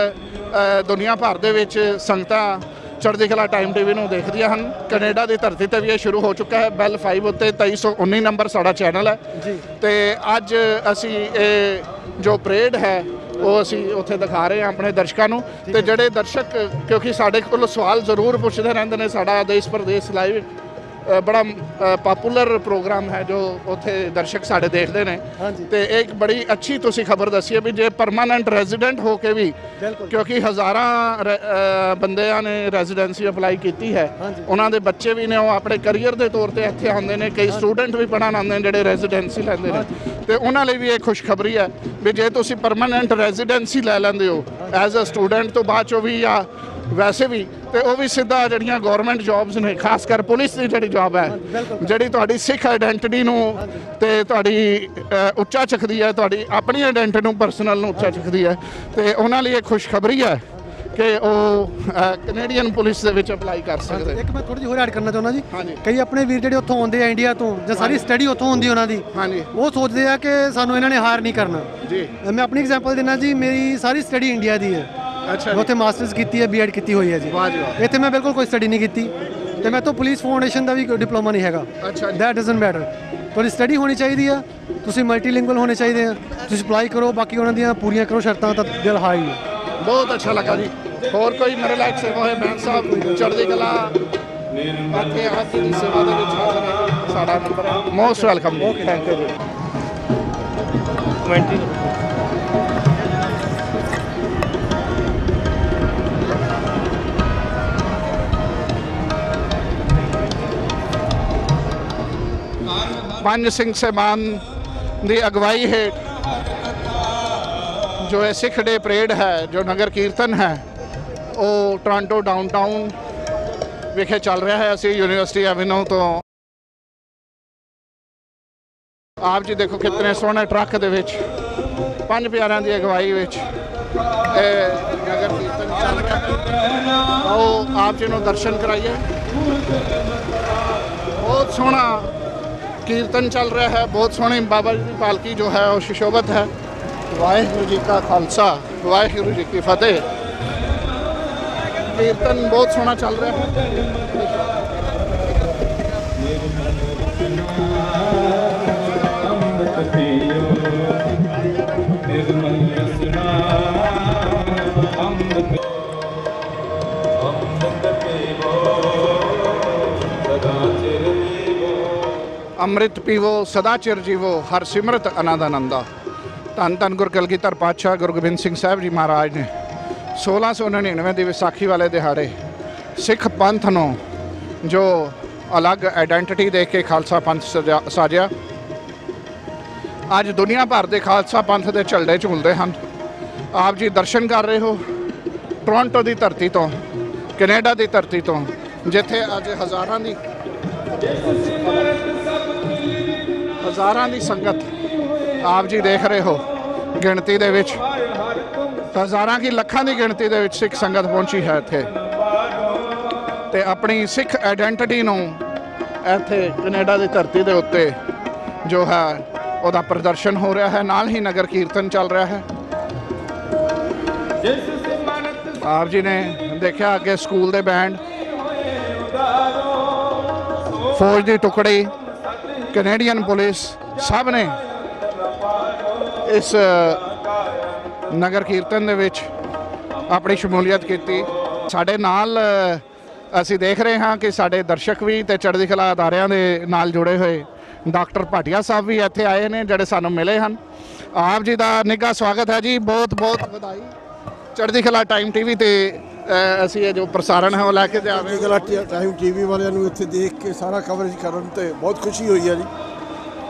ਦੁਨੀਆ ਭਰ ਦੇ ਵਿੱਚ ਸੰਗਤਾਂ ਚੜ੍ਹਦੀ ਕਲਾ ਟਾਈਮ ਟੀਵੀ ਨੂੰ ਦੇਖਦੀਆਂ ਹਨ। ਕੈਨੇਡਾ ਦੀ ਧਰਤੀ ਤੇ ਵੀ ਇਹ ਸ਼ੁਰੂ ਹੋ ਚੁੱਕਾ ਹੈ। ਬੈਲ 5 ਉੱਤੇ 2319 ਨੰਬਰ ਸਾਡਾ ਚੈਨਲ ਹੈ। ਜੀ। ਤੇ ਅੱਜ ਅਸੀਂ ਇਹ ਜੋ ਪਰੇਡ ਹੈ ਉਹ ਅਸੀਂ ਉੱਥੇ ਦਿਖਾ ਰਹੇ ਹਾਂ ਆਪਣੇ ਦਰਸ਼ਕਾਂ ਨੂੰ। ਤੇ ਜਿਹੜੇ ਦਰਸ਼ਕ ਕਿਉਂਕਿ ਸਾਡੇ ਕੋਲ ਸਵਾਲ ਜ਼ਰੂਰ ਪੁੱਛਦੇ ਰਹਿੰਦੇ ਨੇ ਸਾਡਾ ਦੇਸ਼ ਪ੍ਰਦੇਸ਼ ਲਾਈਵ ਬੜਾ ਪਪੂਲਰ ਪ੍ਰੋਗਰਾਮ ਹੈ ਜੋ ਉੱਥੇ ਦਰਸ਼ਕ ਸਾਡੇ ਦੇਖਦੇ ਨੇ। ਤੇ ਇੱਕ ਬੜੀ ਅੱਛੀ ਤੁਸੀਂ ਖਬਰ ਦੱਸੀ ਹੈ ਵੀ ਜੇ ਪਰਮਾਨੈਂਟ ਰੈਜ਼ੀਡੈਂਟ ਹੋ ਕੇ ਵੀ। ਕਿਉਂਕਿ ਹਜ਼ਾਰਾਂ ਬੰਦਿਆਂ ਨੇ ਰੈਜ਼ੀਡੈਂਸੀ ਅਪਲਾਈ ਕੀਤੀ ਹੈ। ਉਹਨਾਂ ਦੇ ਬੱਚੇ ਵੀ ਨੇ ਉਹ ਆਪਣੇ ਕੈਰੀਅਰ ਦੇ ਤੌਰ ਤੇ ਇੱਥੇ ਆਉਂਦੇ ਨੇ ਕਈ ਸਟੂਡੈਂਟ ਵੀ ਪੜ੍ਹਨ ਆਉਂਦੇ ਨੇ ਜਿਹੜੇ ਰੈਜ਼ੀਡੈਂਸੀ ਲੈਂਦੇ ਨੇ ਤੇ ਉਹਨਾਂ ਲਈ ਵੀ ਇਹ ਖੁਸ਼ਖਬਰੀ ਹੈ ਵੀ ਜੇ ਤੁਸੀਂ ਪਰਮਾਨੈਂਟ ਰੈਜ਼ੀਡੈਂਸੀ ਲੈ ਲੈਂਦੇ ਹੋ ਐਜ਼ ਅ ਸਟੂਡੈਂਟ ਤੋਂ ਬਾਅਦ ਚੋਂ ਵੀ ਜਾਂ ਵੈਸੇ ਵੀ ਤੇ ਉਹ ਵੀ ਸਿੱਧਾ ਜਿਹੜੀਆਂ ਗਵਰਨਮੈਂਟ ਜੌਬਸ ਨੇ ਖਾਸ ਕਰ ਪੁਲਿਸ ਦੀ ਜਿਹੜੀ ਜੌਬ ਹੈ ਜਿਹੜੀ ਤੁਹਾਡੀ ਸਿੱਖ ਆਇਡੈਂਟੀਟੀ ਨੂੰ ਤੇ ਤੁਹਾਡੀ ਉੱਚਾ ਚੱਕਦੀ ਹੈ ਤੁਹਾਡੀ ਆਪਣੀ ਆਇਡੈਂਟੀਟੀ ਨੂੰ ਪਰਸਨਲ ਨੂੰ ਉੱਚਾ ਚੱਕਦੀ ਹੈ ਤੇ ਉਹਨਾਂ ਲਈ ਇਹ ਖੁਸ਼ਖਬਰੀ ਹੈ ਕਿ ਉਹ ਕੈਨੇਡੀਅਨ ਪੁਲਿਸ ਦੇ ਵਿੱਚ ਅਪਲਾਈ ਕਰ ਸਕਦੇ ਇੱਕ ਮੈਂ ਥੋੜੀ ਜਿਹੀ ਹੋਰ ਐਡ ਕਰਨਾ ਚਾਹੁੰਦਾ ਜੀ। ਕਈ ਆਪਣੇ ਵੀਰ ਜਿਹੜੇ ਉੱਥੋਂ ਆਉਂਦੇ ਆ ਇੰਡੀਆ ਤੋਂ ਜਾਂ ਸਾਰੀ ਸਟੱਡੀ ਉੱਥੋਂ ਹੁੰਦੀ ਉਹਨਾਂ ਦੀ ਉਹ ਸੋਚਦੇ ਆ ਕਿ ਸਾਨੂੰ ਇਹਨਾਂ ਨੇ ਹਾਇਰ ਨਹੀਂ ਕਰਨਾ। ਜੀ। ਮੈਂ ਆਪਣੀ ਐਗਜ਼ਾਮਪਲ ਦਿੰਦਾ ਜੀ ਮੇਰੀ ਸਾਰੀ ਸਟੱਡੀ ਇੰਡੀਆ ਦੀ ਹੈ। ਅੱਛਾ ਮੈਂ ਉੱਥੇ ਮਾਸਟਰਸ ਕੀਤੀ ਹੈ ਬੀਐਡ ਕੀਤੀ ਹੋਈ ਹੈ ਜੀ। ਵਾਹ ਜੀ ਵਾਹ। ਇੱਥੇ ਮੈਂ ਬਿਲਕੁਲ ਕੋਈ ਸਟੱਡੀ ਨਹੀਂ ਕੀਤੀ ਤੇ ਮੈਂ ਤੋਂ ਪੁਲਿਸ ਫਾਊਂਡੇਸ਼ਨ ਦਾ ਵੀ ਕੋਈ ਡਿਪਲੋਮਾ ਨਹੀਂ ਹੈਗਾ। ਅੱਛਾ ਜੀ। ਦੈਟ ਡਸਨਟ ਮੈਟਰ ਤੁਹਾਡੀ ਸਟੱਡੀ ਹੋਣੀ ਚਾਹੀਦੀ ਆ ਤੁਸੀਂ ਮਲਟੀਲਿੰਗੁਅਲ ਹੋਣੇ ਚਾਹੀਦੇ ਆ ਤੁਸੀਂ ਅਪਲਾਈ ਕਰੋ ਬਾਕੀ ਉਹਨਾਂ ਦੀਆਂ ਪੂਰੀਆਂ ਕਰੋ ਸ਼ਰਤਾਂ ਤਾਂ ਦਿਲ ਹਾਈ ਹੈ ਬਹੁਤ ਅੱਛਾ ਲੱਗਾ ਜੀ। ਹੋਰ ਕੋਈ ਮੇਰੇ ਲਾਇਕ ਸੇਵਾ ਹੋਏ ਬੈਂਕ ਸਾਹਿਬ ਚੜ੍ਹਦੀ ਕਲਾ ਇੱਥੇ ਆਪ ਦੀ ਸੇਵਾ ਦੇ ਵਿੱਚ ਹਾਜ਼ਰ ਹੈ ਸਾਡਾ ਨੰਬਰ ਹੈ। ਮੋਸਟ ਵੈਲਕਮ ਥੈਂਕ ਯੂ ਜੀ। ਪੰਜ ਸਿੰਘ ਸਹਿਬਾਨ ਦੀ ਅਗਵਾਈ ਹੇਠ ਜੋ ਇਹ ਸਿੱਖ ਡੇ ਪਰੇਡ ਹੈ ਜੋ ਨਗਰ ਕੀਰਤਨ ਹੈ ਉਹ ਟੋਰਾਂਟੋ ਡਾਊਨਟਾਊਨ ਵਿਖੇ ਚੱਲ ਰਿਹਾ ਹੈ ਅਸੀਂ ਯੂਨੀਵਰਸਿਟੀ ਐਵਨਿਊ ਤੋਂ ਆਪ ਜੀ ਦੇਖੋ ਕਿਤਨੇ ਸੋਹਣੇ ਟਰੱਕ ਦੇ ਵਿੱਚ ਪੰਜ ਪਿਆਰਿਆਂ ਦੀ ਅਗਵਾਈ ਵਿੱਚ ਇਹ ਨਗਰ ਕੀਰਤਨ ਚੱਲ ਰਿਹਾ ਹੈ ਆਓ ਆਪ ਜੀ ਨੂੰ ਦਰਸ਼ਨ ਕਰਾਈਏ ਬਹੁਤ ਸੋਹਣਾ ਕੀਰਤਨ ਚੱਲ ਰਿਹਾ ਹੈ ਬਹੁਤ ਸੋਹਣੀ ਬਾਬਾ ਜੀ ਦੀ ਪਾਲਕੀ ਜੋ ਹੈ ਉਹ ਸ਼ਿਸ਼ੋਭਤ ਹੈ ਵਾਹਿਗੁਰੂ ਜੀ ਕਾ ਖਾਲਸਾ ਵਾਹਿਗੁਰੂ ਜੀ ਕੀ ਫਤਿਹ ਕੀਰਤਨ ਬਹੁਤ ਸੋਹਣਾ ਚੱਲ ਰਿਹਾ ਹੈ ਅੰਮ੍ਰਿਤ ਪੀਵੋ, ਸਦਾ ਚਿਰ ਜੀਵੋ, ਹਰ ਸਿਮਰਤ ਆਨੰਦ ਆਨੰਦਾ ਧੰਨ ਧੰਨ ਗੁਰ ਕਲਗੀਧਰ ਪਾਤਸ਼ਾਹ ਗੁਰੂ ਗੋਬਿੰਦ ਸਿੰਘ ਸਾਹਿਬ ਜੀ ਮਹਾਰਾਜ ਨੇ 1699 ਦੀ ਵਿਸਾਖੀ ਵਾਲੇ ਦਿਹਾੜੇ ਸਿੱਖ ਪੰਥ ਨੂੰ ਜੋ ਅਲੱਗ ਆਇਡੈਂਟੀਟੀ ਦੇ ਕੇ ਖਾਲਸਾ ਪੰਥ ਸਜਾ- ਸਾਜਿਆ, ਅੱਜ ਦੁਨੀਆ ਭਰ ਦੇ ਖਾਲਸਾ ਪੰਥ ਦੇ ਝੰਡੇ ਝੂਲਦੇ ਹਨ। ਆਪ ਜੀ ਦਰਸ਼ਨ ਕਰ ਰਹੇ ਹੋ ਟੋਰਾਂਟੋ ਦੀ ਧਰਤੀ ਤੋਂ, ਕੈਨੇਡਾ ਦੀ ਧਰਤੀ ਤੋਂ, ਜਿੱਥੇ ਅੱਜ ਹਜ਼ਾਰਾਂ ਦੀ ਹਜ਼ਾਰਾਂ ਦੀ ਸੰਗਤ ਆਪ ਜੀ ਦੇਖ ਰਹੇ ਹੋ ਗਿਣਤੀ ਦੇ ਵਿੱਚ। ਹਜ਼ਾਰਾਂ ਕੀ ਲੱਖਾਂ ਦੀ ਗਿਣਤੀ ਦੇ ਵਿੱਚ ਸਿੱਖ ਸੰਗਤ ਪਹੁੰਚੀ ਹੈ ਇੱਥੇ। ਤੇ ਆਪਣੀ ਸਿੱਖ ਆਇਡੈਂਟੀਟੀ ਨੂੰ ਇੱਥੇ ਕੈਨੇਡਾ ਦੀ ਧਰਤੀ ਦੇ ਉੱਤੇ ਜੋ ਹੈ, ਉਹਦਾ ਪ੍ਰਦਰਸ਼ਨ ਹੋ ਰਿਹਾ ਹੈ। ਨਾਲ ਹੀ ਨਗਰ ਕੀਰਤਨ ਚੱਲ ਰਿਹਾ ਹੈ। ਆਪ ਜੀ ਨੇ ਦੇਖਿਆ ਅੱਗੇ ਸਕੂਲ ਦੇ ਬੈਂਡ। ਫੌਜ ਦੀ ਟੁਕੜੀ ਕੈਨੇਡੀਅਨ ਪੁਲਿਸ ਸਭ ਨੇ ਇਸ ਨਗਰ ਕੀਰਤਨ ਦੇ ਵਿੱਚ ਆਪਣੀ ਸ਼ਮੂਲੀਅਤ ਕੀਤੀ। ਸਾਡੇ ਨਾਲ ਅਸੀਂ ਦੇਖ ਰਹੇ ਹਾਂ ਕਿ ਸਾਡੇ ਦਰਸ਼ਕ ਵੀ ਤੇ ਚੜ੍ਹਦੀ ਕਲਾ ਅਦਾਰਿਆਂ ਦੇ ਨਾਲ ਜੁੜੇ ਹੋਏ ਡਾਕਟਰ ਭਾਟੀਆ ਸਾਹਿਬ ਵੀ ਇੱਥੇ ਆਏ ਨੇ, ਜਿਹੜੇ ਸਾਨੂੰ ਮਿਲੇ ਹਨ। ਆਪ ਜੀ ਦਾ ਨਿੱਘਾ ਸਵਾਗਤ ਹੈ ਜੀ। ਬਹੁਤ ਬਹੁਤ ਵਧਾਈ। ਚੜ੍ਹਦੀ ਕਲਾ ਟਾਈਮ ਟੀਵੀ ਤੇ ਅਸੀਂ ਇਹ ਜੋ ਪ੍ਰਸਾਰਣ ਹੈ ਉਹ ਲੈ ਕੇ ਜਾਵਾਂਗੇ ਗਲਾ ਟਾਈਮ ਟੀਵੀ ਵਾਲਿਆਂ ਨੂੰ ਇੱਥੇ ਦੇਖ ਕੇ ਸਾਰਾ ਕਵਰੇਜ ਕਰਨ ਤੇ ਬਹੁਤ ਖੁਸ਼ੀ ਹੋਈ ਹੈ ਜੀ।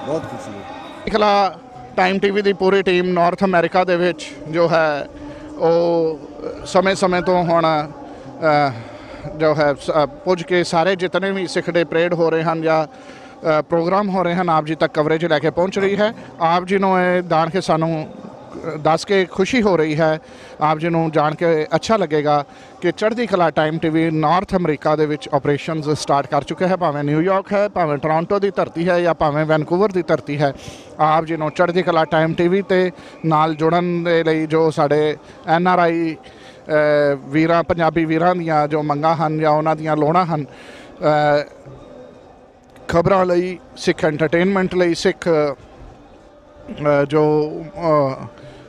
ਬਹੁਤ ਖੁਸ਼ੀ ਹੋਈ। ਇਖਲਾ ਟਾਈਮ ਟੀਵੀ ਦੀ ਪੂਰੀ ਟੀਮ ਨਾਰਥ ਅਮਰੀਕਾ ਦੇ ਵਿੱਚ ਜੋ ਹੈ ਉਹ ਸਮੇਂ-ਸਮੇਂ ਤੋਂ ਹੁਣ ਜੋ ਹੈ ਪੁੱਜ ਕੇ ਸਾਰੇ ਜਿਤਨੇ ਵੀ ਸਿੱਖ ਡੇ ਪਰੇਡ ਹੋ ਰਹੇ ਹਨ ਜਾਂ ਪ੍ਰੋਗਰਾਮ ਹੋ ਰਹੇ ਹਨ ਆਪ ਜੀ ਤੱਕ ਕਵਰੇਜ ਲੈ ਕੇ ਪਹੁੰਚ ਰਹੀ ਹੈ। ਆਪ ਜੀ ਨੂੰ ਇਹ ਜਾਣ ਕੇ ਸਾਨੂੰ ਦੱਸ ਕੇ ਖੁਸ਼ੀ ਹੋ ਰਹੀ ਹੈ। ਆਪ ਜੀ ਨੂੰ ਜਾਣ ਕੇ ਅੱਛਾ ਲੱਗੇਗਾ ਕਿ ਚੜ੍ਹਦੀ ਕਲਾ ਟਾਈਮ ਟੀਵੀ ਨਾਰਥ ਅਮਰੀਕਾ ਦੇ ਵਿੱਚ ਆਪਰੇਸ਼ਨਸ ਸਟਾਰਟ ਕਰ ਚੁੱਕਿਆ ਹੈ। ਭਾਵੇਂ ਨਿਊਯਾਰਕ ਹੈ, ਭਾਵੇਂ ਟੋਰਾਂਟੋ ਦੀ ਧਰਤੀ ਹੈ ਜਾਂ ਭਾਵੇਂ ਵੈਨਕੂਵਰ ਦੀ ਧਰਤੀ ਹੈ। ਆਪ ਜੀ ਨੂੰ ਚੜ੍ਹਦੀ ਕਲਾ ਟਾਈਮ ਟੀਵੀ ਤੇ ਨਾਲ ਜੁੜਨ ਦੇ ਲਈ ਜੋ ਸਾਡੇ ਐਨ ਆਰ ਆਈ ਵੀਰਾਂ, ਪੰਜਾਬੀ ਵੀਰਾਂ ਦੀਆਂ ਜੋ ਮੰਗਾਂ ਹਨ ਜਾਂ ਉਹਨਾਂ ਦੀਆਂ ਲੋੜਾਂ ਹਨ ਖਬਰਾਂ ਲਈ, ਸਿੱਖ ਐਂਟਰਟੇਨਮੈਂਟ ਲਈ, ਸਿੱਖ ਜੋ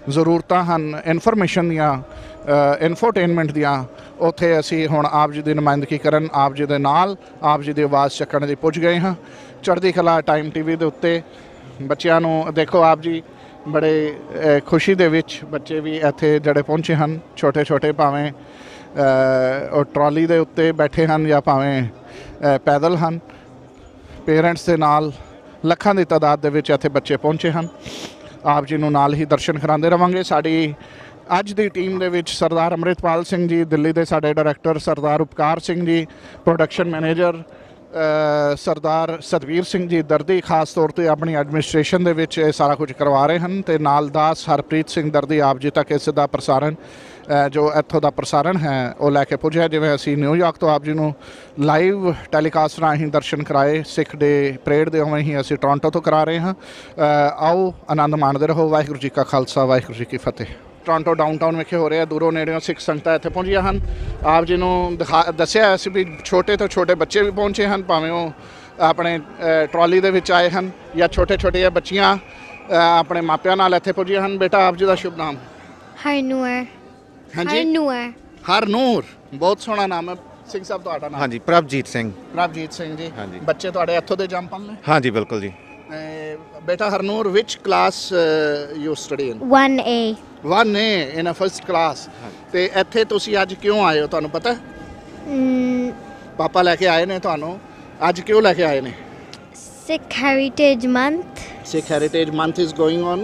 ਜ਼ਰੂਰਤਾਂ ਹਨ ਇਨਫੋਰਮੇਸ਼ਨ ਦੀਆਂ ਇਨਫੋਟੇਨਮੈਂਟ ਦੀਆਂ ਉੱਥੇ ਅਸੀਂ ਹੁਣ ਆਪ ਜੀ ਦੀ ਨੁਮਾਇੰਦਗੀ ਕਰਨ ਆਪ ਜੀ ਦੇ ਨਾਲ ਆਪ ਜੀ ਦੀ ਆਵਾਜ਼ ਚੱਕਣ ਲਈ ਪੁੱਜ ਗਏ ਹਾਂ। ਚੜ੍ਹਦੀ ਕਲਾ ਟਾਈਮ ਟੀਵੀ ਦੇ ਉੱਤੇ ਬੱਚਿਆਂ ਨੂੰ ਦੇਖੋ ਆਪ ਜੀ ਬੜੇ ਖੁਸ਼ੀ ਦੇ ਵਿੱਚ ਬੱਚੇ ਵੀ ਇੱਥੇ ਜਿਹੜੇ ਪਹੁੰਚੇ ਹਨ ਛੋਟੇ ਛੋਟੇ ਭਾਵੇਂ ਅ, ਉਹ ਟਰਾਲੀ ਦੇ ਉੱਤੇ ਬੈਠੇ ਹਨ ਜਾਂ ਭਾਵੇਂ ਪੈਦਲ ਹਨ। ਪੇਰੈਂਟਸ ਦੇ ਨਾਲ ਲੱਖਾਂ ਦੀ ਤਾਦਾਦ ਦੇ ਵਿੱਚ ਇੱਥੇ ਬੱਚੇ ਪਹੁੰਚੇ ਹਨ। ਆਪ ਜੀ ਨੂੰ ਨਾਲ ਹੀ ਦਰਸ਼ਨ ਕਰਾਉਂਦੇ ਰਵਾਂਗੇ। ਸਾਡੀ ਅੱਜ ਦੀ ਟੀਮ ਦੇ ਵਿੱਚ ਸਰਦਾਰ ਅੰਮ੍ਰਿਤਪਾਲ ਸਿੰਘ ਜੀ, ਦਿੱਲੀ ਦੇ ਸਾਡੇ ਡਾਇਰੈਕਟਰ ਸਰਦਾਰ ਉਪਕਾਰ ਸਿੰਘ ਜੀ ਪ੍ਰੋਡਕਸ਼ਨ ਮੈਨੇਜਰ ਸਰਦਾਰ ਸਤਵੀਰ ਸਿੰਘ ਜੀ ਦਰਦੀ, ਖਾਸ ਤੌਰ ਤੇ ਆਪਣੀ ਐਡਮਿਨਿਸਟ੍ਰੇਸ਼ਨ ਦੇ ਵਿੱਚ ਇਹ ਸਾਰਾ ਕੁਝ ਕਰਵਾ ਰਹੇ ਹਨ ਤੇ ਨਾਲ ਦਾਸ ਹਰਪ੍ਰੀਤ ਸਿੰਘ ਦਰਦੀ ਆਪ ਜੀ ਤੱਕ ਇਸ ਦਾ ਪ੍ਰਸਾਰਣ ਜੋ ਇੱਥੋਂ ਦਾ ਪ੍ਰਸਾਰਣ ਹੈ ਉਹ ਲੈ ਕੇ ਪੁੱਜਿਆ। ਜਿਵੇਂ ਅਸੀਂ ਨਿਊਯਾਰਕ ਤੋਂ ਆਪ ਜੀ ਨੂੰ ਲਾਈਵ ਟੈਲੀਕਾਸਟ ਰਾਹੀਂ ਦਰਸ਼ਨ ਕਰਾਏ ਸਿੱਖ ਡੇ ਪਰੇਡ ਦੇ ਉਵੇਂ ਹੀ ਅਸੀਂ ਟੋਰਾਂਟੋ ਤੋਂ ਕਰਾ ਰਹੇ ਹਾਂ। ਆਓ ਆਨੰਦ ਮਾਣਦੇ ਰਹੋ। ਵਾਹਿਗੁਰੂ ਜੀ ਕਾ ਖਾਲਸਾ ਵਾਹਿਗੁਰੂ ਜੀ ਕੀ ਫਤਿਹ। ਟੋਰਾਂਟੋ ਡਾਊਨਟਾਊਨ ਵਿਖੇ ਹੋ ਰਿਹਾ ਦੂਰੋਂ ਨੇੜਿਓਂ ਸਿੱਖ ਸੰਗਤਾਂ ਇੱਥੇ ਪਹੁੰਚੀਆਂ ਹਨ। ਆਪ ਜੀ ਨੂੰ ਦਿਖਾ- ਦੱਸਿਆ ਸੀ ਵੀ ਛੋਟੇ ਤੋਂ ਛੋਟੇ ਬੱਚੇ ਵੀ ਪਹੁੰਚੇ ਹਨ ਭਾਵੇਂ ਉਹ ਆਪਣੇ ਅ, ਟਰਾਲੀ ਦੇ ਵਿੱਚ ਆਏ ਹਨ ਜਾਂ ਛੋਟੇ ਛੋਟੀਆਂ ਬੱਚੀਆਂ ਆਪਣੇ ਮਾਪਿਆਂ ਨਾਲ ਇੱਥੇ ਪਹੁੰਚੀਆਂ ਹਨ। ਬੇਟਾ ਆਪ ਜੀ ਦਾ ਸ਼ੁਭ ਨਾਮ? ਹਰਨੂਰ ਹਾਂਜੀ? ਹਰਨੂਰ ਹਰਨੂਰ ਬਹੁਤ ਸੋਹਣਾ ਨਾਮ ਹੈ। ਸਿੰਘ ਸਾਹਿਬ ਤੁਹਾਡਾ ਨਾਮ? ਹਾਂਜੀ ਪ੍ਰਭਜੀਤ ਸਿੰਘ। ਪ੍ਰਭਜੀਤ ਸਿੰਘ ਜੀ। ਹਾਂਜੀ। ਬੱਚੇ ਤੁਹਾਡੇ ਇੱਥੋਂ ਦੇ ਜੰਪਲ ਨੇ ਹਾਂਜੀ ਬਿਲਕੁਲ ਜੀ। ਅਹ ਬੇਟਾ ਹਰਨੂਰ ਵਿਚ class you study in 1A 1 A in a first class ਤੇ ਇੱਥੇ ਤੁਸੀਂ ਅੱਜ ਕਿਉਂ ਆਏ ਹੋ ਤੁਹਾਨੂੰ ਪਤਾ? ਹੈ? mm, ਪਾਪਾ ਲੈ ਕੇ ਆਏ ਨੇ ਤੁਹਾਨੂੰ। ਅੱਜ ਕਿਉਂ ਲੈ ਕੇ ਆਏ ਨੇ? Sikh Heritage Month. Sikh Heritage Month is going on.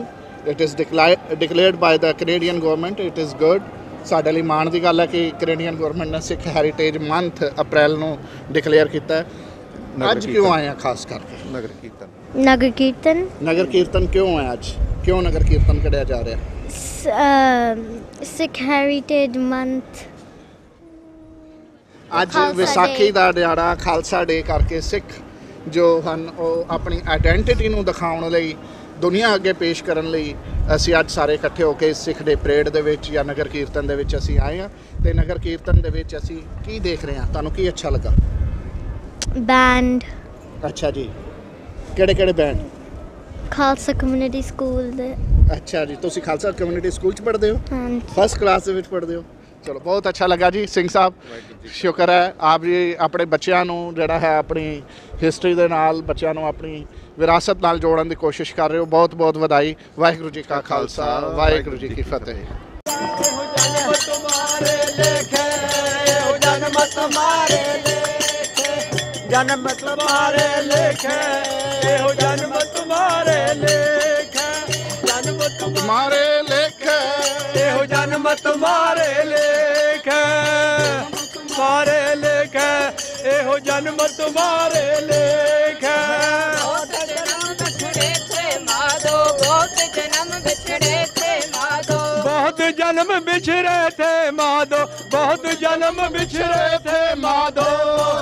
It is declared declared by the Canadian government. It is good. ਸਾਡੇ ਲਈ ਮਾਣ ਦੀ ਗੱਲ ਹੈ ਕਿ ਕੈਨੇਡੀਅਨ ਗਵਰਨਮੈਂਟ ਨੇ ਸਿੱਖ ਹੈਰੀਟੇਜ ਮੰਥ ਅਪ੍ਰੈਲ ਨੂੰ ਡਿਕਲੇਅਰ ਕੀਤਾ ਹੈ ਅੱਜ ਕਿਉਂ ਆਏ ਆ ਖਾਸ ਕਰਕੇ ਨਗਰ ਕੀਰਤਨ Nagar Kirtan. ਨਗਰ ਕੀਰਤਨ ਕਿਉਂ ਹੈ ਅੱਜ ਕਿਉਂ ਨਗਰ ਕੀਰਤਨ ਕੱਢਿਆ ਜਾ ਰਿਹਾ Sikh Heritage Month. ਅੱਜ ਵਿਸਾਖੀ। ਦਾ ਦਿਹਾੜਾ ਖਾਲਸਾ ਡੇ ਕਰਕੇ ਸਿੱਖ ਜੋ ਹਨ ਉਹ ਆਪਣੀ ਆਇਡੈਂਟੀਟੀ ਨੂੰ ਦਿਖਾਉਣ ਲਈ ਦੁਨੀਆ ਅੱਗੇ ਪੇਸ਼ ਕਰਨ ਲਈ ਅਸੀਂ ਅੱਜ ਸਾਰੇ ਇਕੱਠੇ ਹੋ ਕੇ ਸਿੱਖ ਦੇ ਪਰੇਡ ਦੇ ਵਿੱਚ ਜਾਂ ਨਗਰ ਕੀਰਤਨ ਦੇ ਵਿੱਚ ਅਸੀਂ ਆਏ ਹਾਂ ਤੇ ਨਗਰ ਕੀਰਤਨ ਦੇ ਵਿੱਚ ਅਸੀਂ ਕੀ ਦੇਖ ਰਹੇ ਹਾਂ? ਤੁਹਾਨੂੰ ਕੀ ਅੱਛਾ ਲੱਗਾ? Band. ਅੱਛਾ ਜੀ। ਕਿਹੜੇ ਕਿਹੜੇ ਬੈਂਡ Khalsa Community School. ਦੇ। ਅੱਛਾ ਜੀ। ਤੁਸੀਂ ਖਾਲਸਾ ਕਮਿਊਨਿਟੀ ਸਕੂਲ ਚ ਪੜ੍ਹਦੇ ਹੋ? ਹਾਂਜੀ। ਫਸਟ ਕਲਾਸ ਦੇ ਵਿੱਚ ਪੜ੍ਹਦੇ ਹੋ? ਚਲੋ ਬਹੁਤ ਅੱਛਾ ਲੱਗਾ ਜੀ ਸਿੰਘ ਸਾਹਿਬ। ਸ਼ੁਕਰ ਹੈ ਆਪ ਜੀ ਆਪਣੇ ਬੱਚਿਆਂ ਨੂੰ ਜਿਹੜਾ ਹੈ ਆਪਣੀ ਹਿਸਟਰੀ ਦੇ ਨਾਲ ਬੱਚਿਆਂ ਨੂੰ ਆਪਣੀ ਵਿਰਾਸਤ ਨਾਲ ਜੋੜਨ ਦੀ ਕੋਸ਼ਿਸ਼ ਕਰ ਰਹੇ ਹੋ। ਬਹੁਤ ਬਹੁਤ ਵਧਾਈ। ਵਾਹਿਗੁਰੂ ਜੀ ਕਾ ਖਾਲਸਾ। ਵਾਹਿਗੁਰੂ ਜੀ ਕੀ ਫਤਿਹ। ਜਨਮ ਤੁਹਾਰੇ ਲੇਖੇ। ਇਹੋ ਜਨਮ ਤੁਹਾਰੇ ਲੇਖੇ ਜਨਮ ਤੁਮਾਰੇ ਲੇਖ ਇਹੋ ਜਨਮ ਤੁਹਾਰੇ ਲੇਖੇ ਸਾਰੇ ਲੇਖੇ ਇਹੋ ਜਨਮ ਤੁਹਾਰੇ ਲੇਖੇ। ਮਾਦੋ ਬਹੁਤ ਜਨਮ ਵਿਛੜੇ ਥੇ ਮਾਦੋ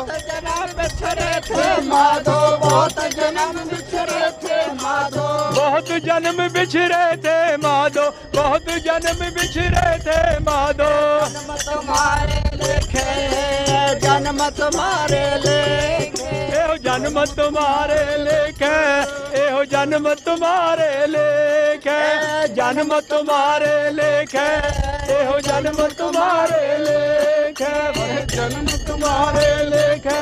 ਜਨਮ ਵਿਛੜੇ ਥੇ ਮਾਦੋ ਬਹੁਤ ਜਨਮ ਵਿਛੜੇ ਥੇ ਮਾਦੋ ਬਹੁਤ ਜਨਮ ਵਿਛੜੇ ਥੇ ਮਾਦੋ ਬਹੁਤ ਜਨਮ ਵਿਛੜੇ ਥੇ ਮਾਦੋ ਜਨਮ ਤੁਹਾਰੇ ਲੇਖੇ ਜਨਮ ਤੁਹਾਰੇ ਲੇਖੇ ਇਹੋ ਜਨਮ ਤੁਮਾਰੇ ਲੇਖੇ ਇਹੋ ਜਨਮ ਤੁਮਾਰੇ ਲੇਖੇ ਜਨਮ ਤੁਮਾਰੇ ਲੇਖੇ ਇਹੋ ਜਨਮ ਤੁਮਾਰੇ ਲੇਖੇ ਵਹ ਜਨਮ ਤੁਮਾਰੇ ਲੇਖੇ